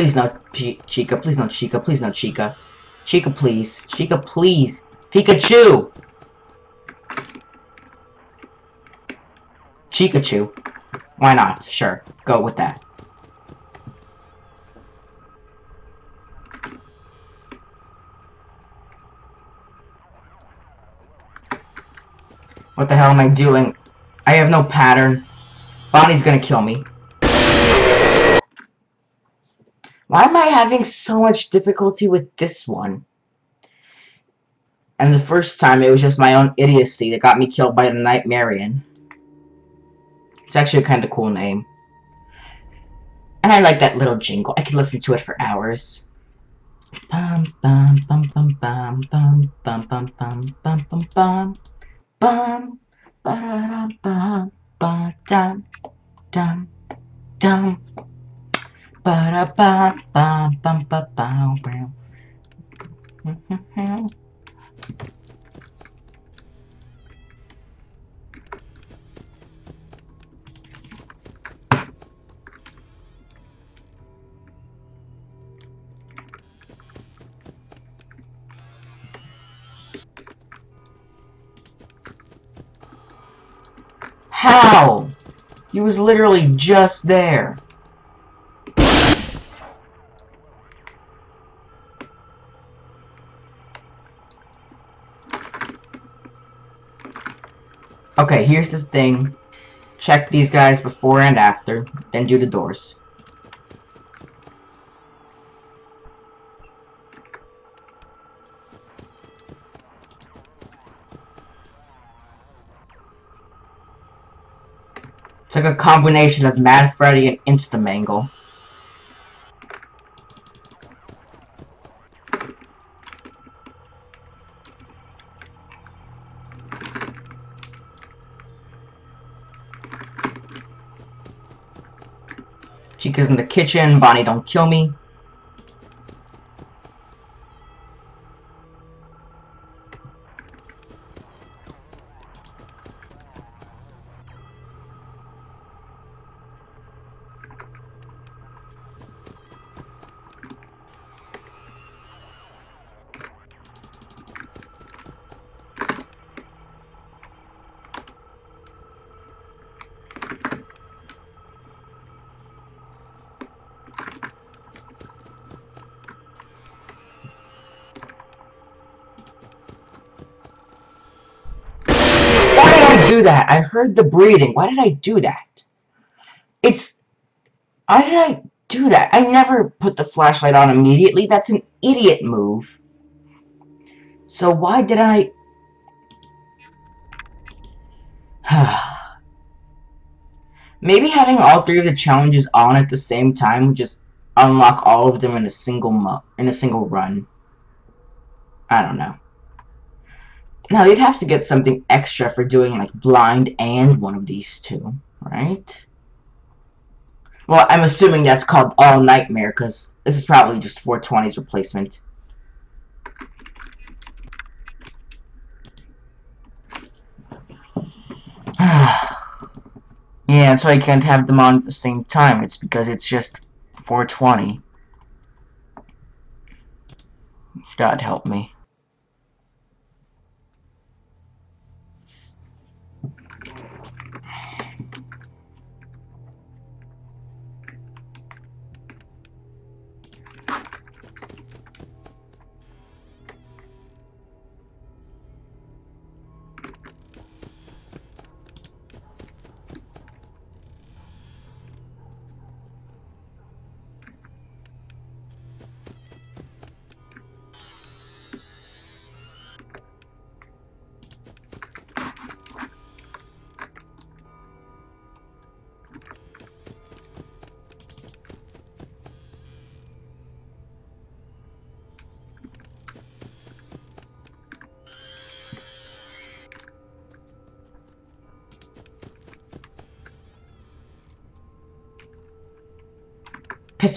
Please no Ch Chica, please no Chica, please no Chica. Chica, please. Chica, please. Pikachu! Chikachu. Why not? Sure. Go with that. What the hell am I doing? I have no pattern. Bonnie's gonna kill me. Why am I having so much difficulty with this one? And the first time, it was just my own idiocy that got me killed by the Nightmarionne. It's actually a kind of cool name. And I like that little jingle. I could listen to it for hours. Bum bum bum bum bum bum bum bum bum bum bum bum bum ba da bum ba dum dum dum ba ba ba ba ba bum. How? He was literally just there. Okay, here's this thing. Check these guys before and after, then do the doors. It's like a combination of Mad Freddy and Instamangle. Kitchen, Bonnie don't kill me. Why did I do that? I heard the breathing. Why did I do that? It's... Why did I do that? I never put the flashlight on immediately. That's an idiot move. So why did I... <sighs> Maybe having all three of the challenges on at the same time would just unlock all of them in a single in a single run. I don't know. Now you'd have to get something extra for doing like blind and one of these two, right? Well, I'm assuming that's called All Nightmare because this is probably just 420's replacement. <sighs> yeah, that's why I can't have them on at the same time. It's because it's just 420. God help me.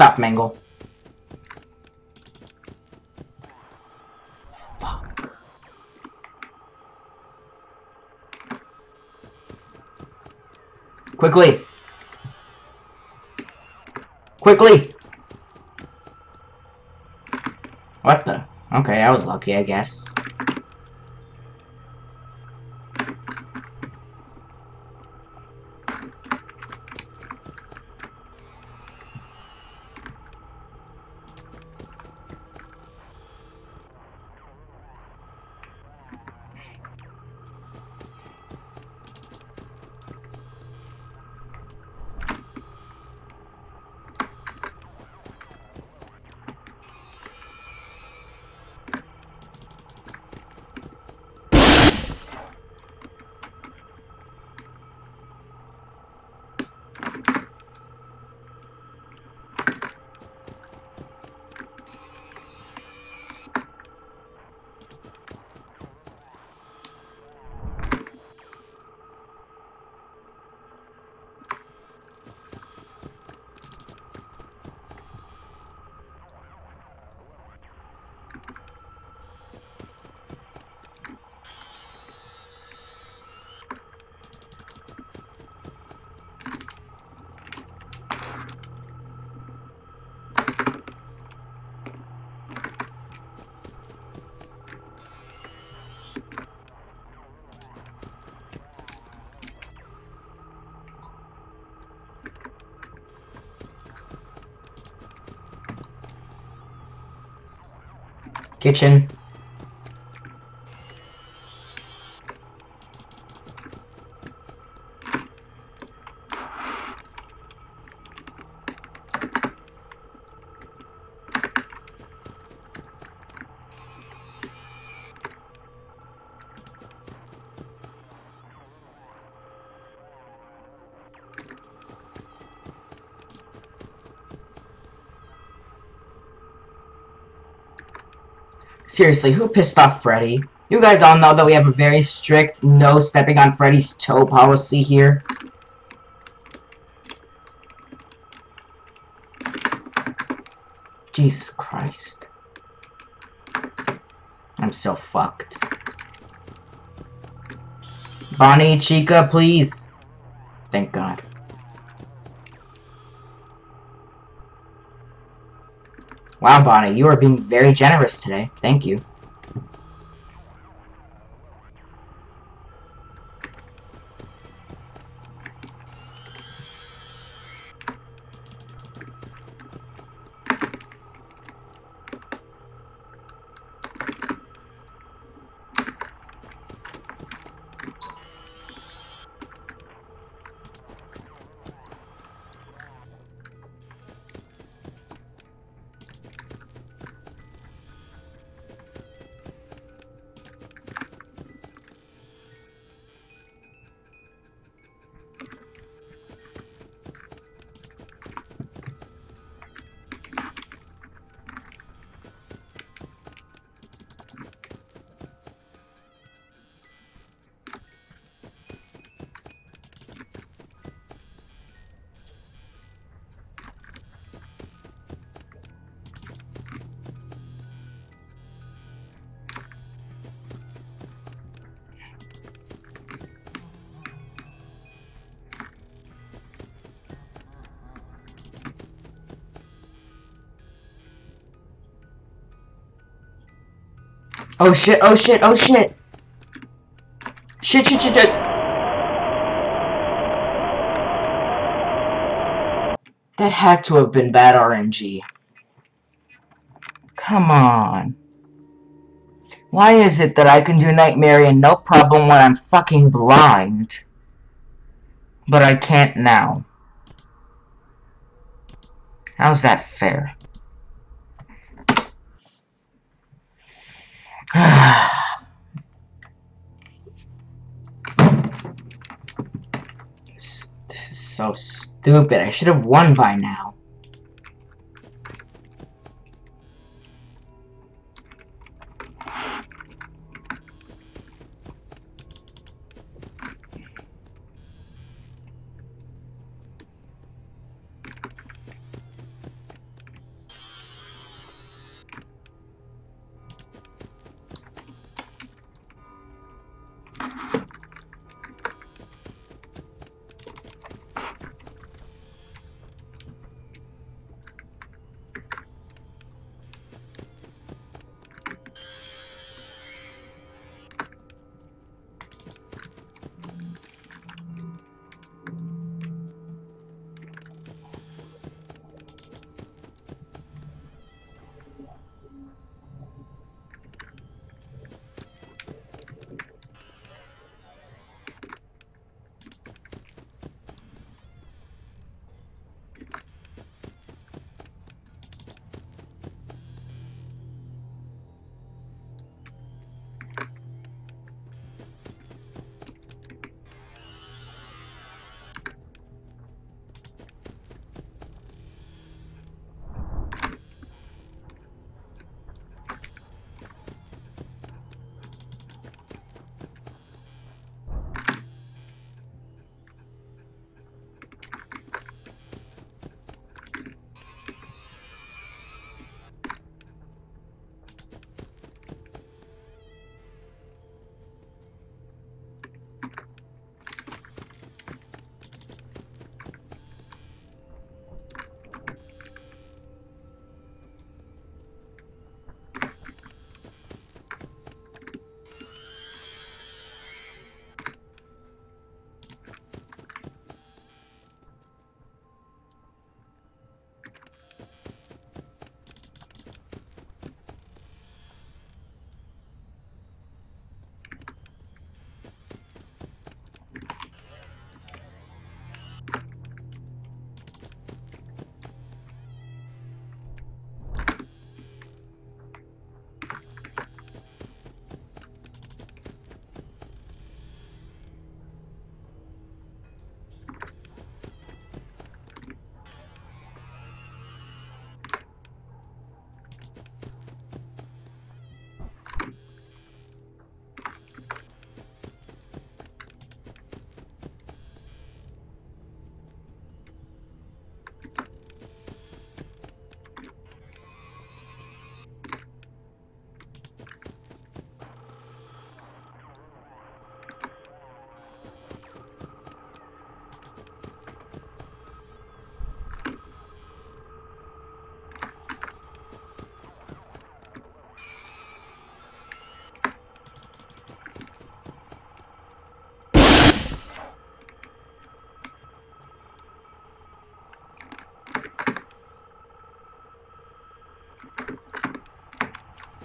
Off, Mangle. Fuck. Quickly. Quickly. What the? Okay, I was lucky, I guess. Kitchen. Seriously, who pissed off Freddy? You guys all know that we have a very strict no stepping on Freddy's toe policy here. Jesus Christ. I'm so fucked. Bonnie, Chica, please. Thank God. Wow, Bonnie, you are being very generous today. Thank you. Oh shit, oh shit, oh shit! Shit, shit, shit, shit! That had to have been bad RNG. Come on. Why is it that I can do Nightmare and no problem when I'm fucking blind? But I can't now. How's that fair? this this is so stupid. I should have won by now.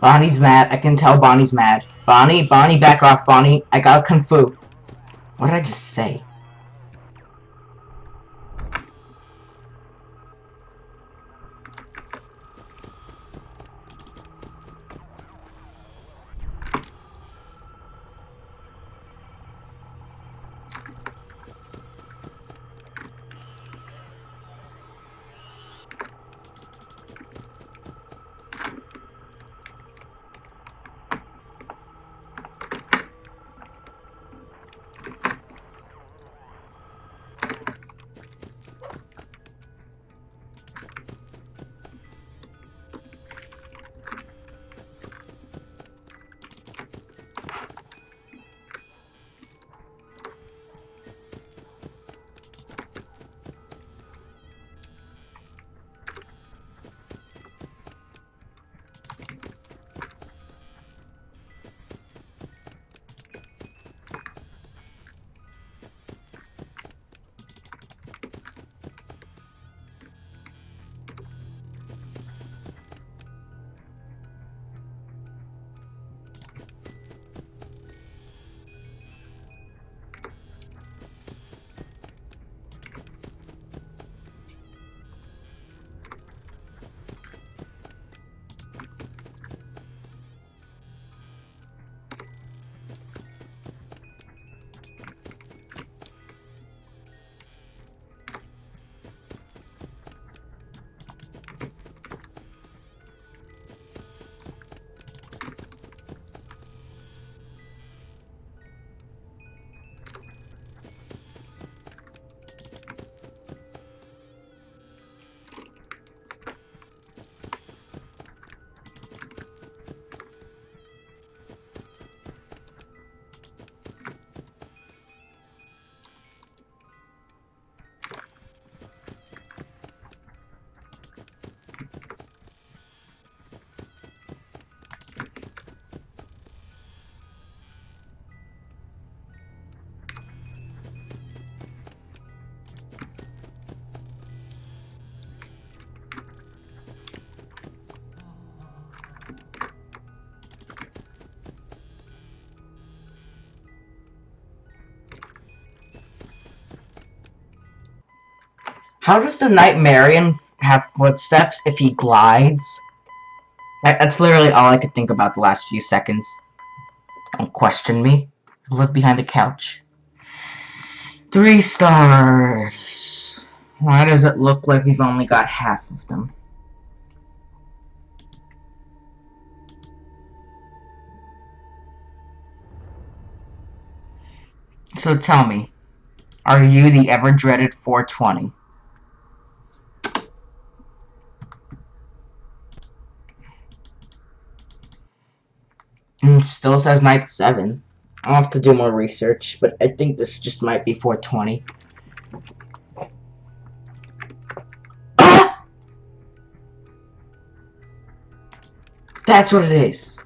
Bonnie's mad. I can tell Bonnie's mad. Bonnie, Bonnie, back off, Bonnie. I got Kung Fu. What did I just say? How does the Nightmarionne have footsteps if he glides? That's literally all I could think about the last few seconds. Don't question me. I live behind the couch. Three stars. Why does it look like we've only got half of them? So tell me, are you the ever dreaded 420? Still says night 7. I'll have to do more research, but I think this just might be 420. Ah! <coughs> That's what it is.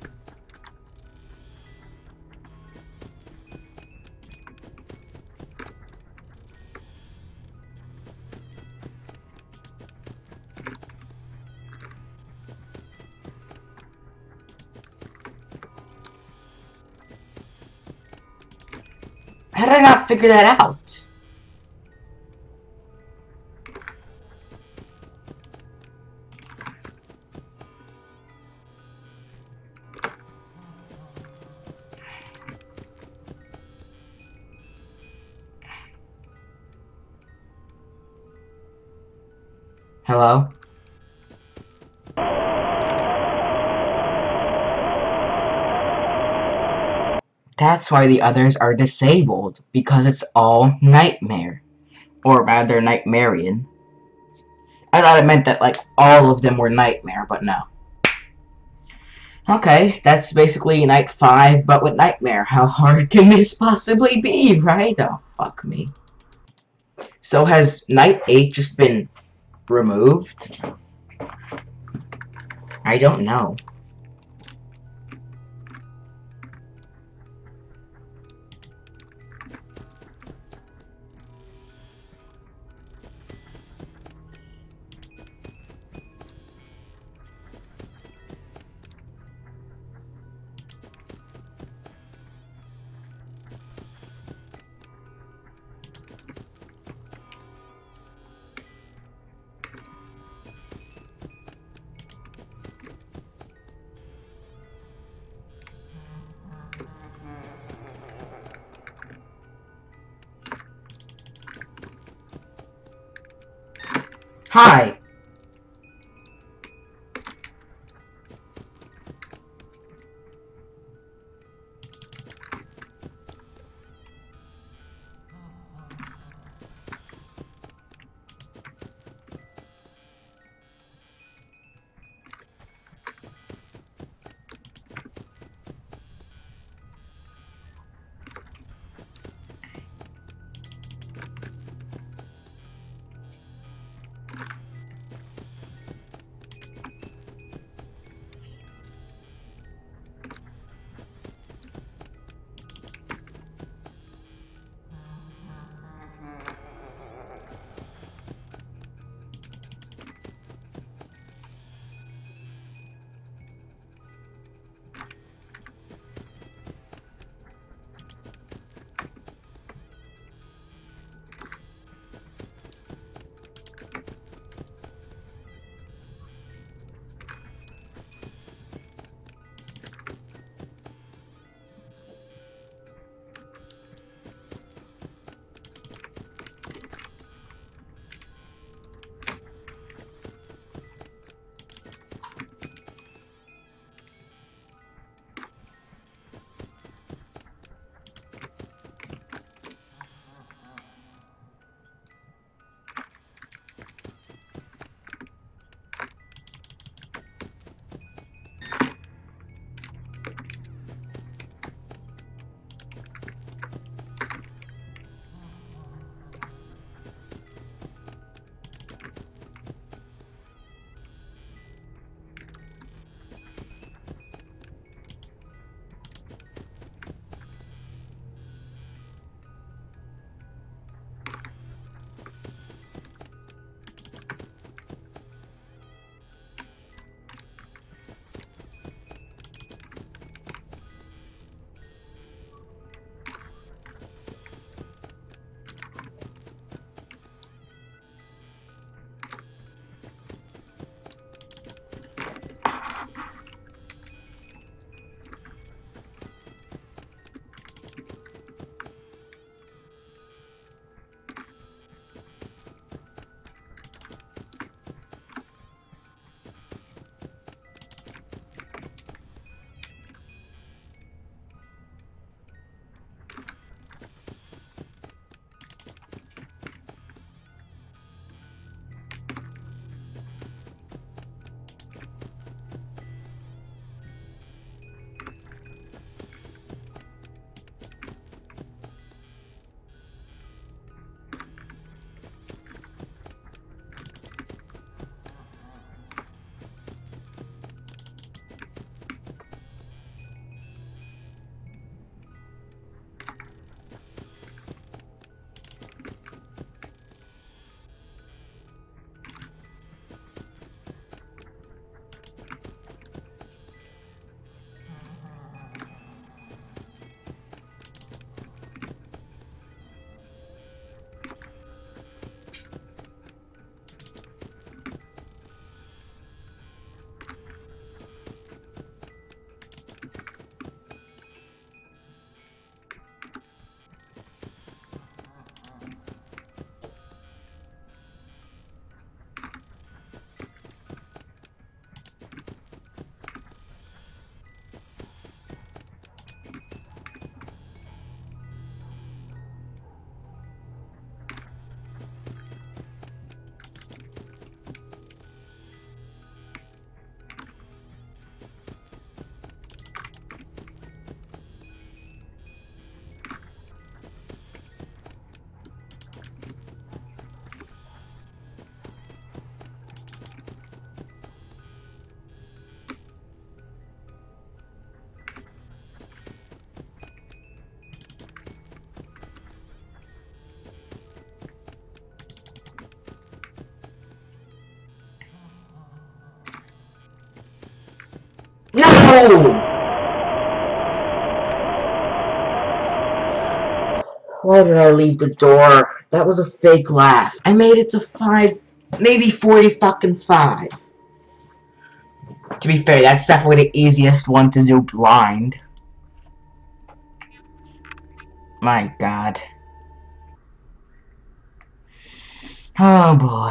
Figure that out? That's why the others are disabled, because it's all Nightmare. Or rather, Nightmarionne. I thought it meant that, like, all of them were Nightmare, but no. Okay, that's basically Night 5, but with Nightmare. How hard can this possibly be, right? Oh, fuck me. So has Night 8 just been removed? I don't know. Why did I leave the door? That was a fake laugh. I made it to five, maybe 40 fucking five. To be fair, that's definitely the easiest one to do blind. My god. Oh boy.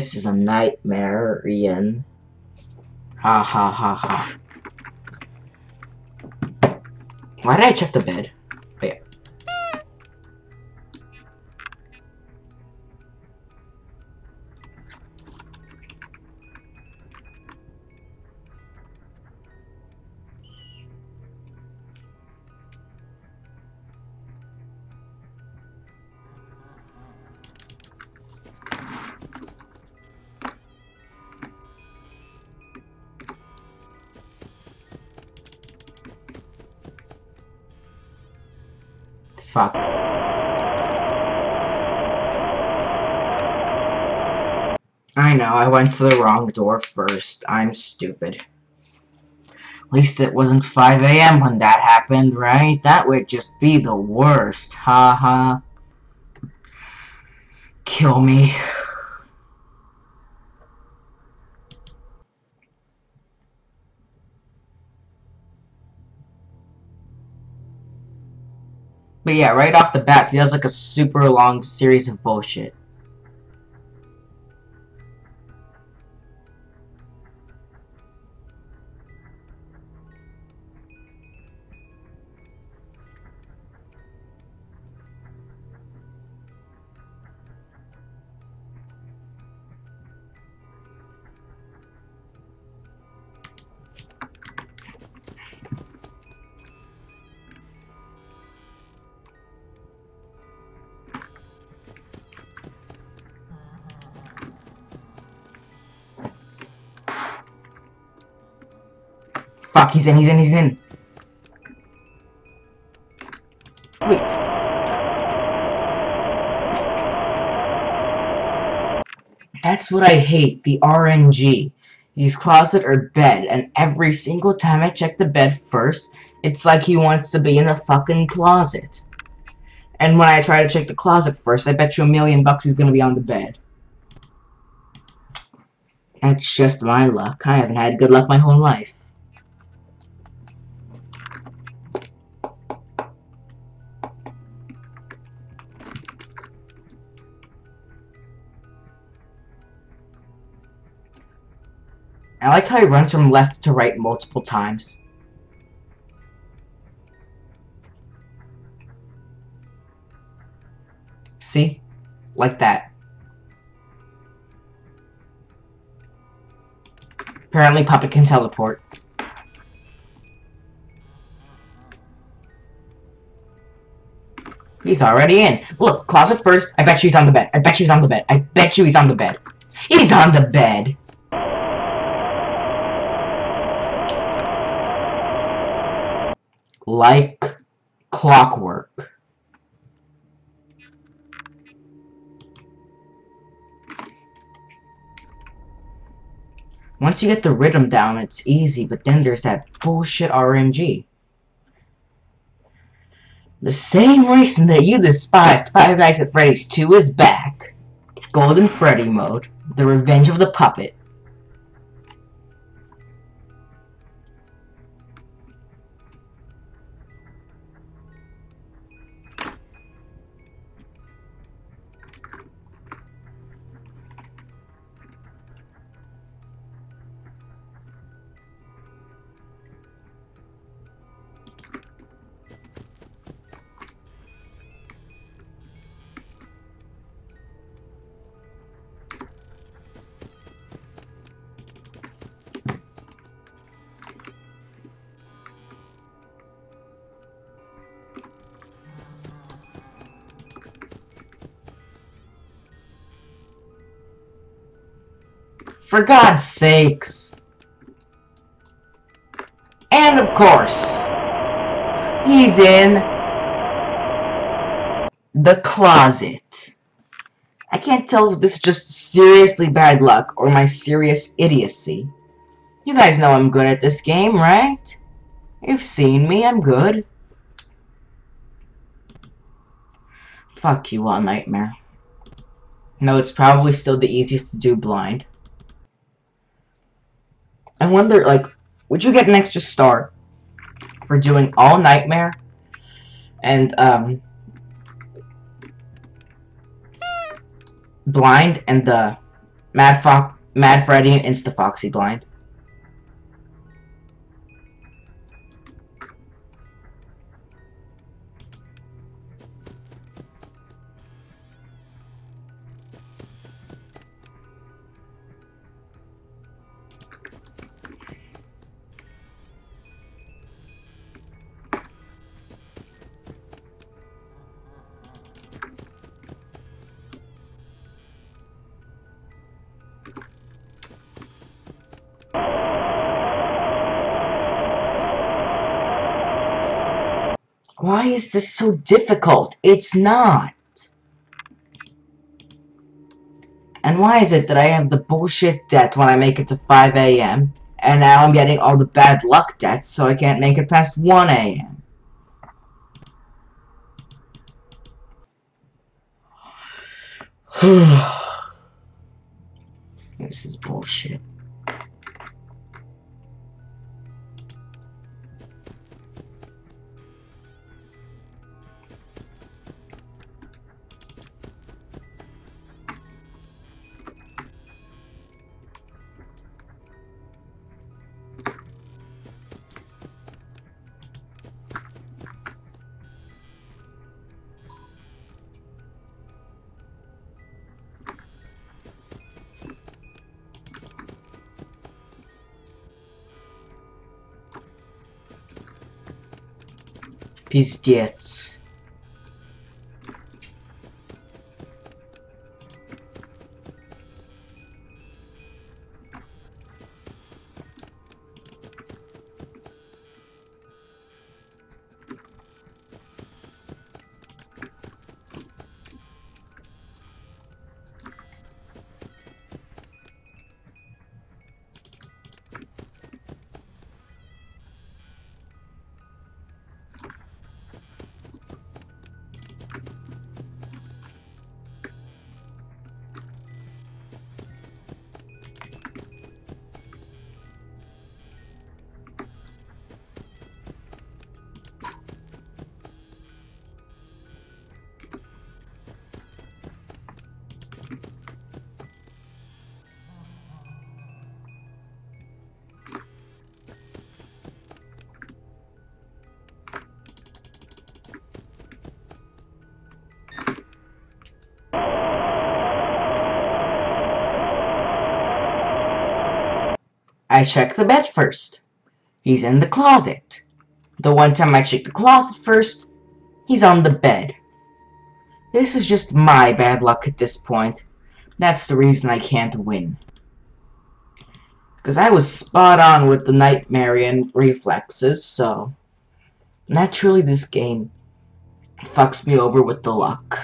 This is a nightmare, Ian. Ha ha ha ha. Why did I check the bed? I went to the wrong door first. I'm stupid. At least it wasn't 5 a.m. when that happened, right? That would just be the worst. Ha ha. Kill me. But yeah, right off the bat, does like a super long series of bullshit. Fuck, he's in, he's in, he's in. Wait. That's what I hate, the RNG. He's closet or bed, and every single time I check the bed first, it's like he wants to be in the fucking closet. And when I try to check the closet first, I bet you a million bucks he's gonna be on the bed. That's just my luck. I haven't had good luck my whole life. Like how he runs from left to right multiple times. See? Like that. Apparently Puppet can teleport. He's already in. Look, closet first. I bet you he's on the bed. I bet you he's on the bed. I bet you he's on the bed. He's on the bed. Like clockwork. Once you get the rhythm down, it's easy, but then there's that bullshit RNG. The same reason that you despised Five Nights at Freddy's 2 is back. Golden Freddy mode. The Revenge of the Puppet. For God's sakes. And of course, he's in the closet. I can't tell if this is just seriously bad luck or my serious idiocy. You guys know I'm good at this game, right? You've seen me, I'm good. Fuck you all, Nightmare. No, it's probably still the easiest to do blind. I wonder, like, would you get an extra star for doing all Nightmare and, um, blind and the Mad Fox, Mad Freddy and Insta Foxy blind? Is this so difficult? It's not. And why is it that I have the bullshit debt when I make it to 5 a.m. and now I'm getting all the bad luck debts so I can't make it past 1 a.m. his death. I check the bed first. He's in the closet. The one time I check the closet first, he's on the bed. This is just my bad luck at this point. That's the reason I can't win. Because I was spot on with the Nightmarionne reflexes, so... Naturally this game fucks me over with the luck.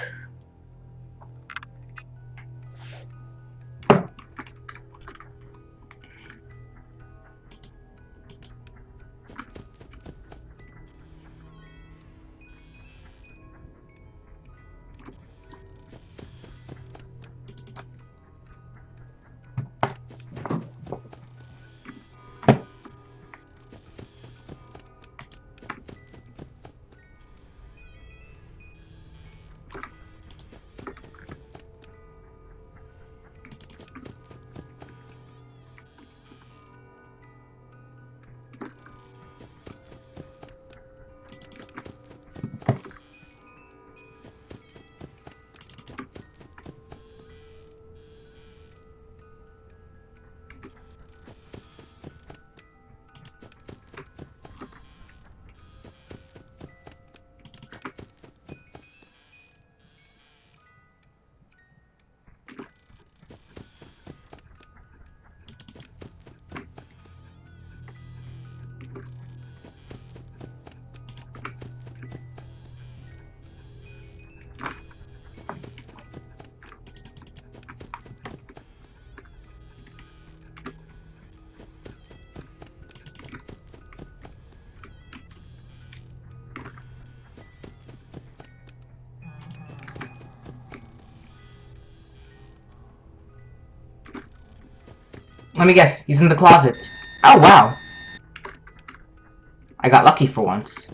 Let me guess. He's in the closet. Oh, wow. I got lucky for once.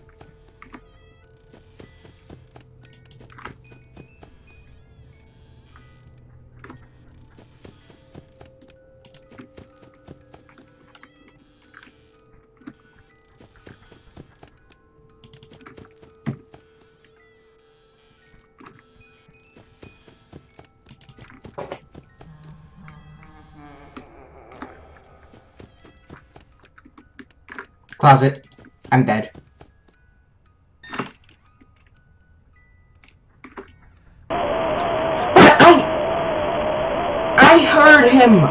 Closet. I'm dead. But I... I heard him!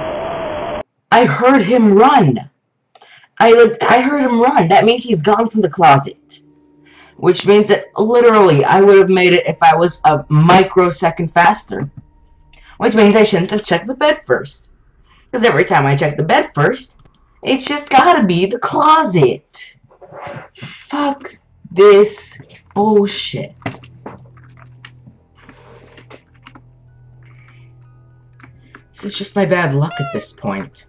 I heard him run! I, I heard him run. That means he's gone from the closet. Which means that literally I would have made it if I was a microsecond faster. Which means I shouldn't have checked the bed first. Because every time I check the bed first, it's just gotta be the closet. Fuck this bullshit. This is just my bad luck at this point.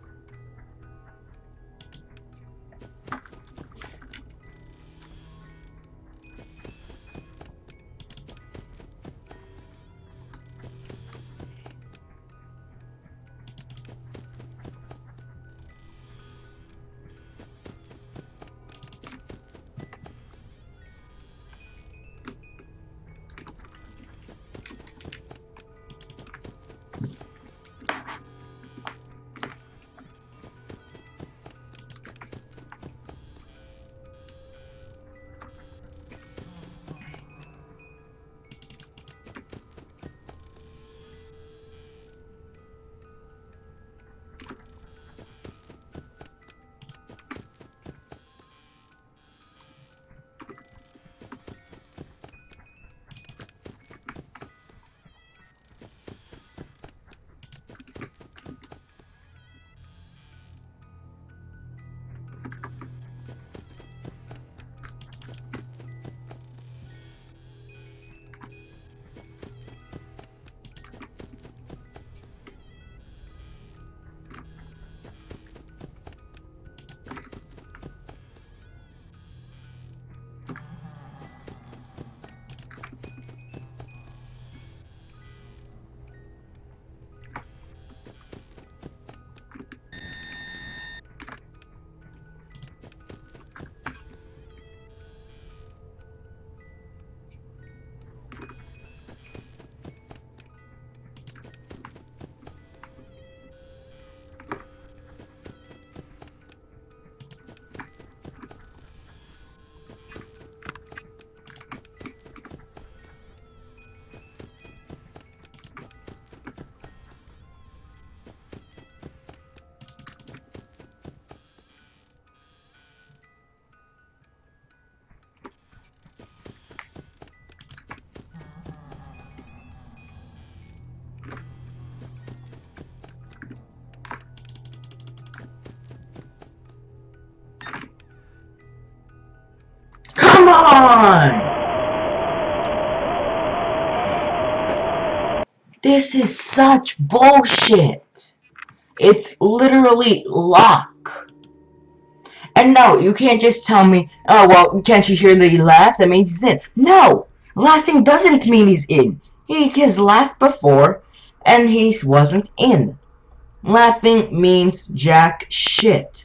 This is such bullshit. It's literally lock. And no, you can't just tell me, oh, well, can't you hear that he laughed? That means he's in. No! Laughing doesn't mean he's in. He has laughed before, and he wasn't in. Laughing means jack shit.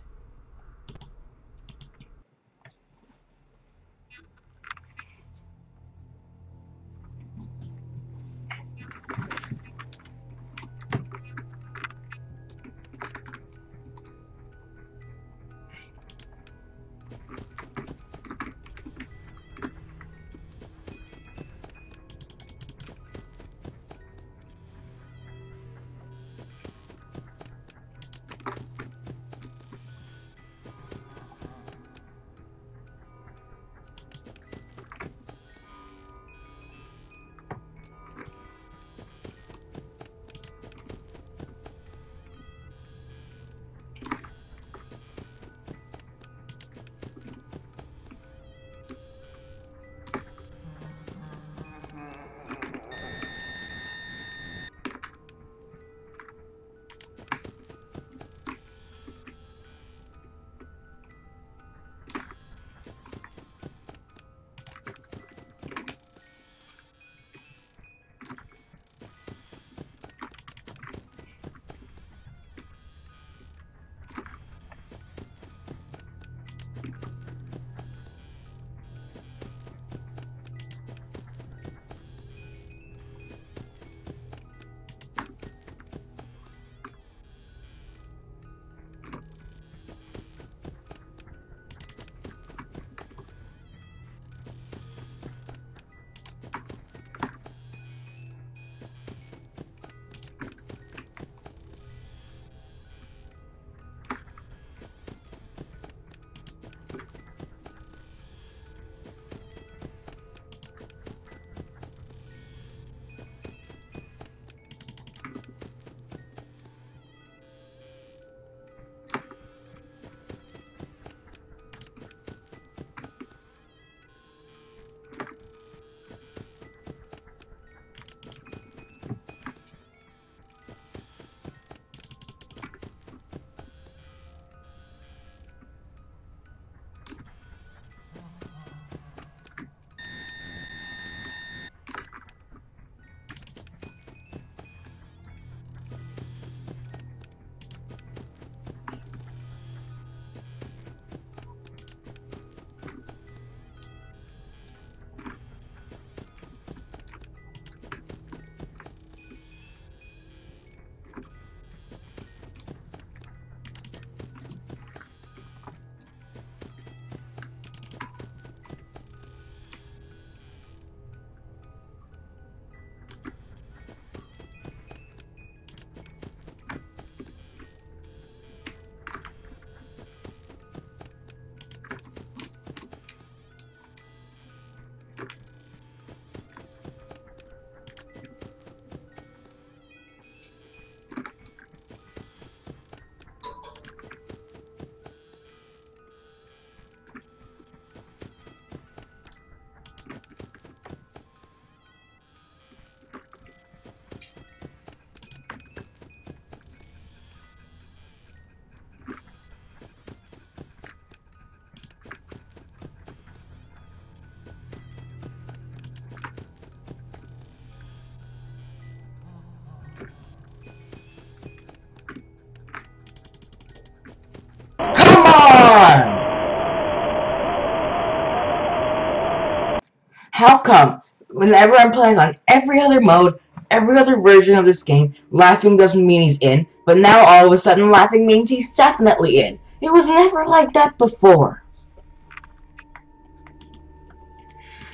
How come whenever I'm playing on every other mode, every other version of this game, laughing doesn't mean he's in, but now all of a sudden laughing means he's definitely in? It was never like that before.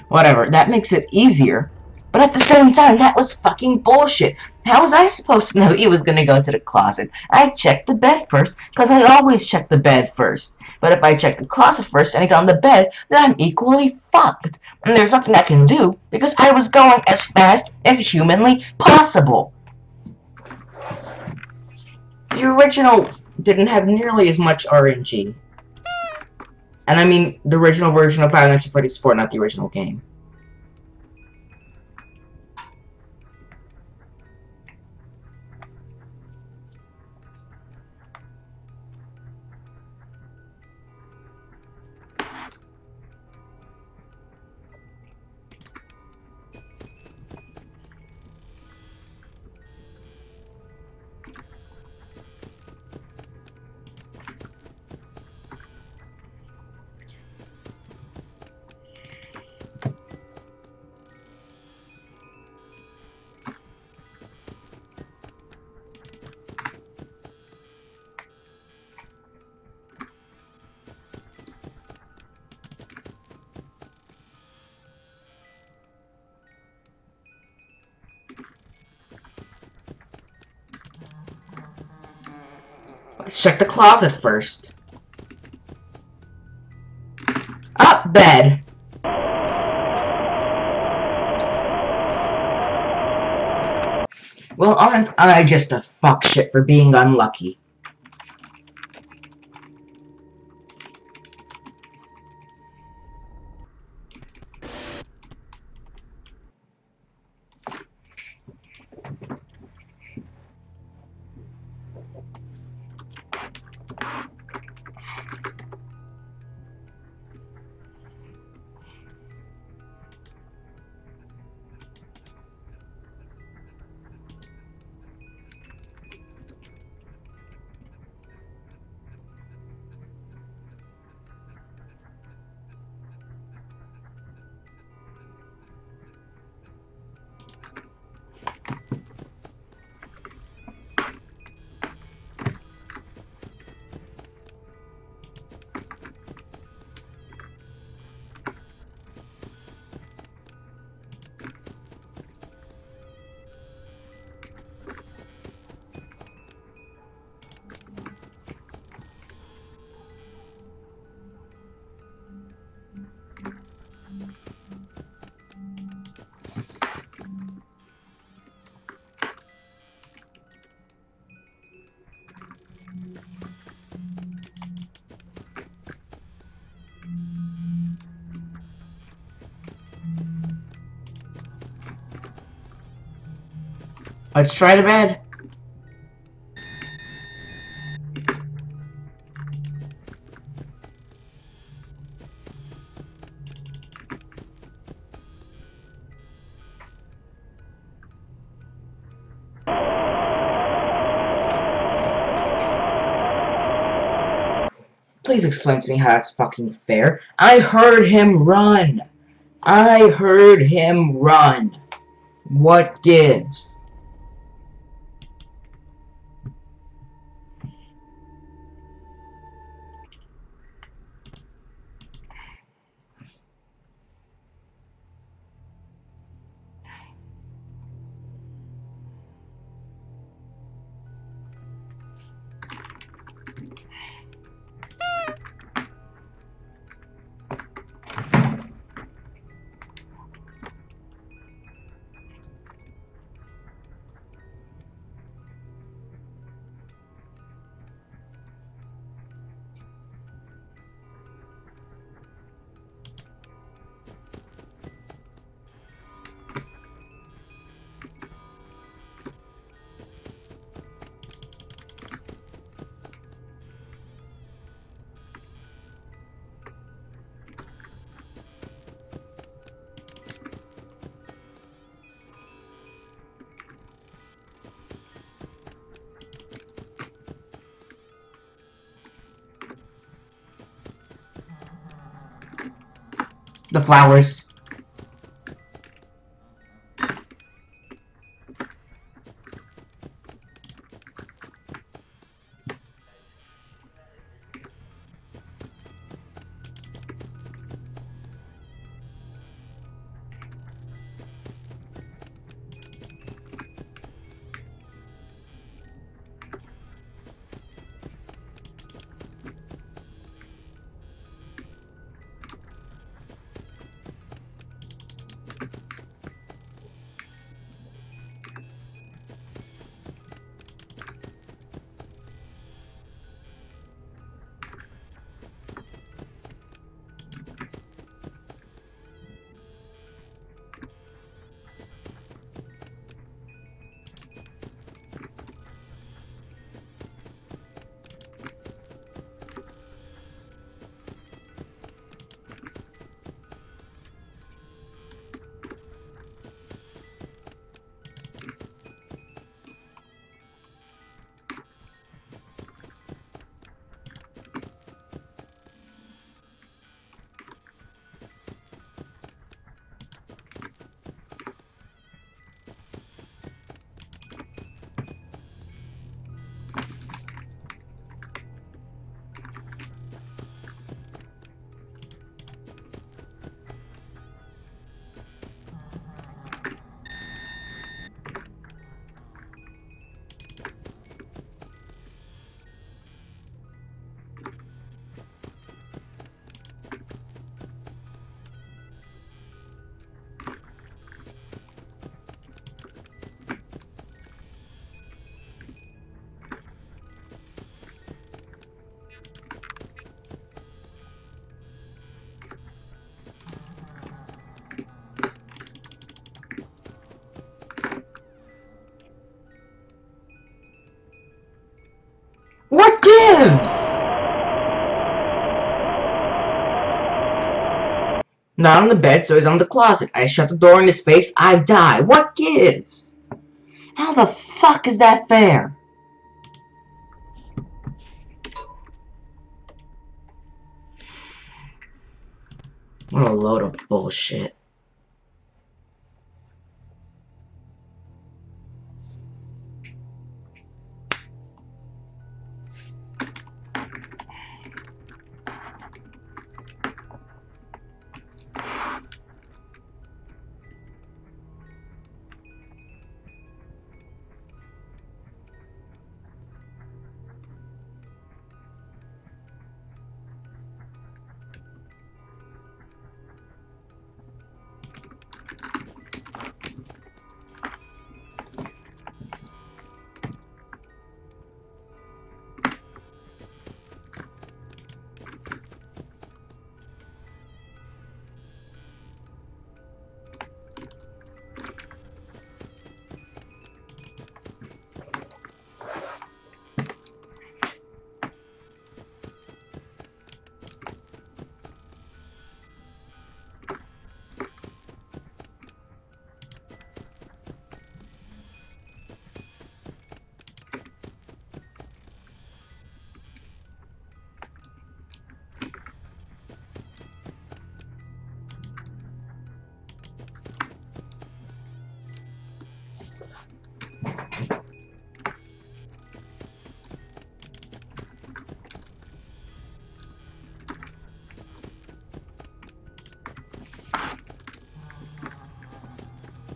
Whatever, that makes it easier. But at the same time, that was fucking bullshit. How was I supposed to know he was gonna go to the closet? I checked the bed first, because I always check the bed first. But if I check the closet first and he's on the bed, then I'm equally fucked. And there's nothing I can do, because I was going as fast as humanly possible. The original didn't have nearly as much RNG. And I mean the original version of Five Nights at Freddy's 4, not the original game. Let's check the closet first. Up, bed. Well, aren't I just a fuck shit for being unlucky? Let's try the bed. Please explain to me how that's fucking fair. I heard him run. I heard him run. What gives? Flowers. Not on the bed, so he's on the closet. I shut the door in his face, I die. What gives? How the fuck is that fair? What a load of bullshit.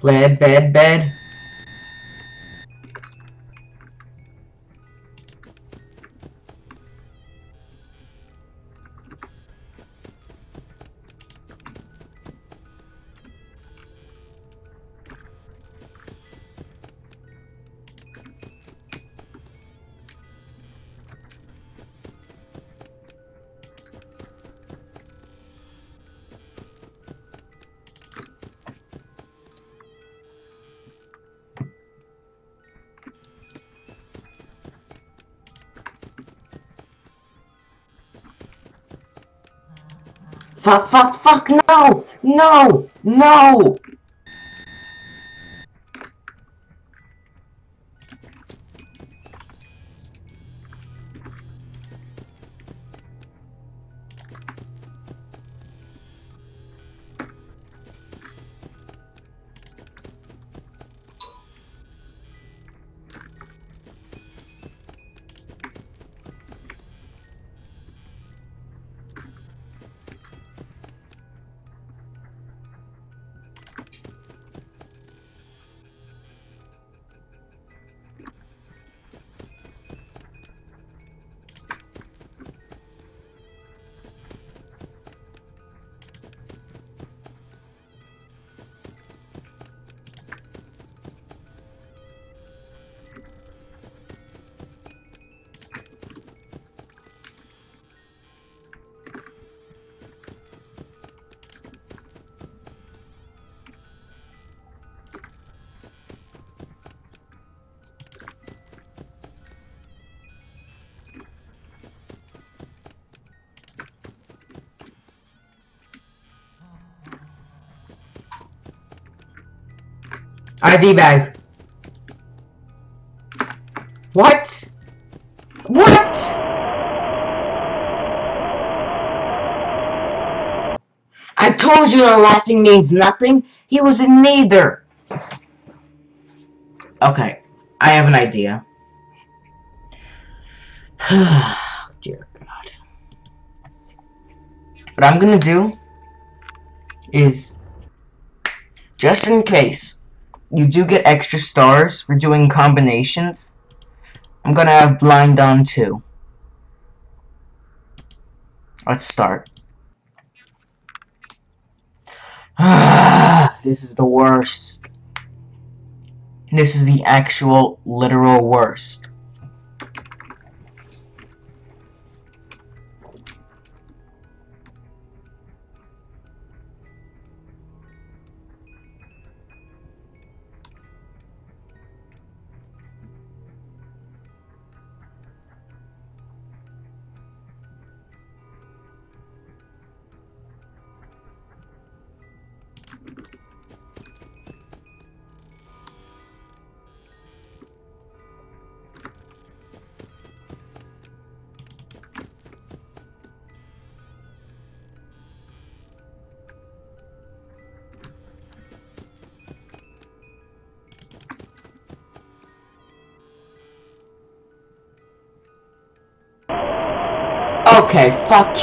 Bed, bed, bed. Fuck, fuck, fuck, no! No! No! IV bag. What? What? I told you that laughing means nothing. He was in neither. Okay, I have an idea. <sighs> Oh, dear God. What I'm gonna do is, just in case you do get extra stars for doing combinations, I'm gonna have blind on too. Let's start. <sighs> this is the worst. This is the actual, literal worst.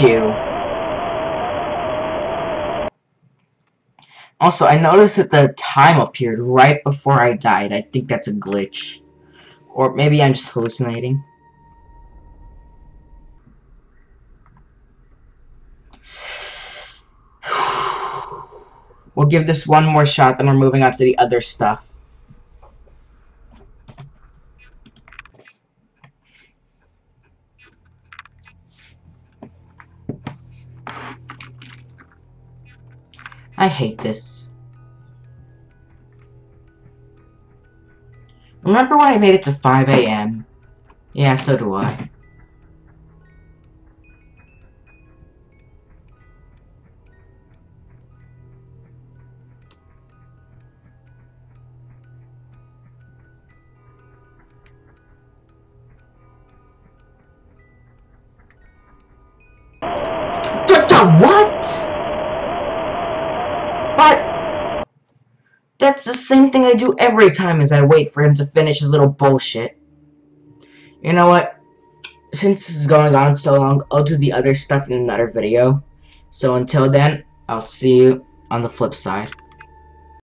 You. Also, I noticed that the time appeared right before I died. I think that's a glitch. Or maybe I'm just hallucinating. <sighs> We'll give this one more shot, then we're moving on to the other stuff. Hate this. Remember when I made it to 5 a.m.? Yeah, so do I. same thing I do every time as I wait for him to finish his little bullshit. You know what? Since this is going on so long, I'll do the other stuff in another video. So until then, I'll see you on the flip side.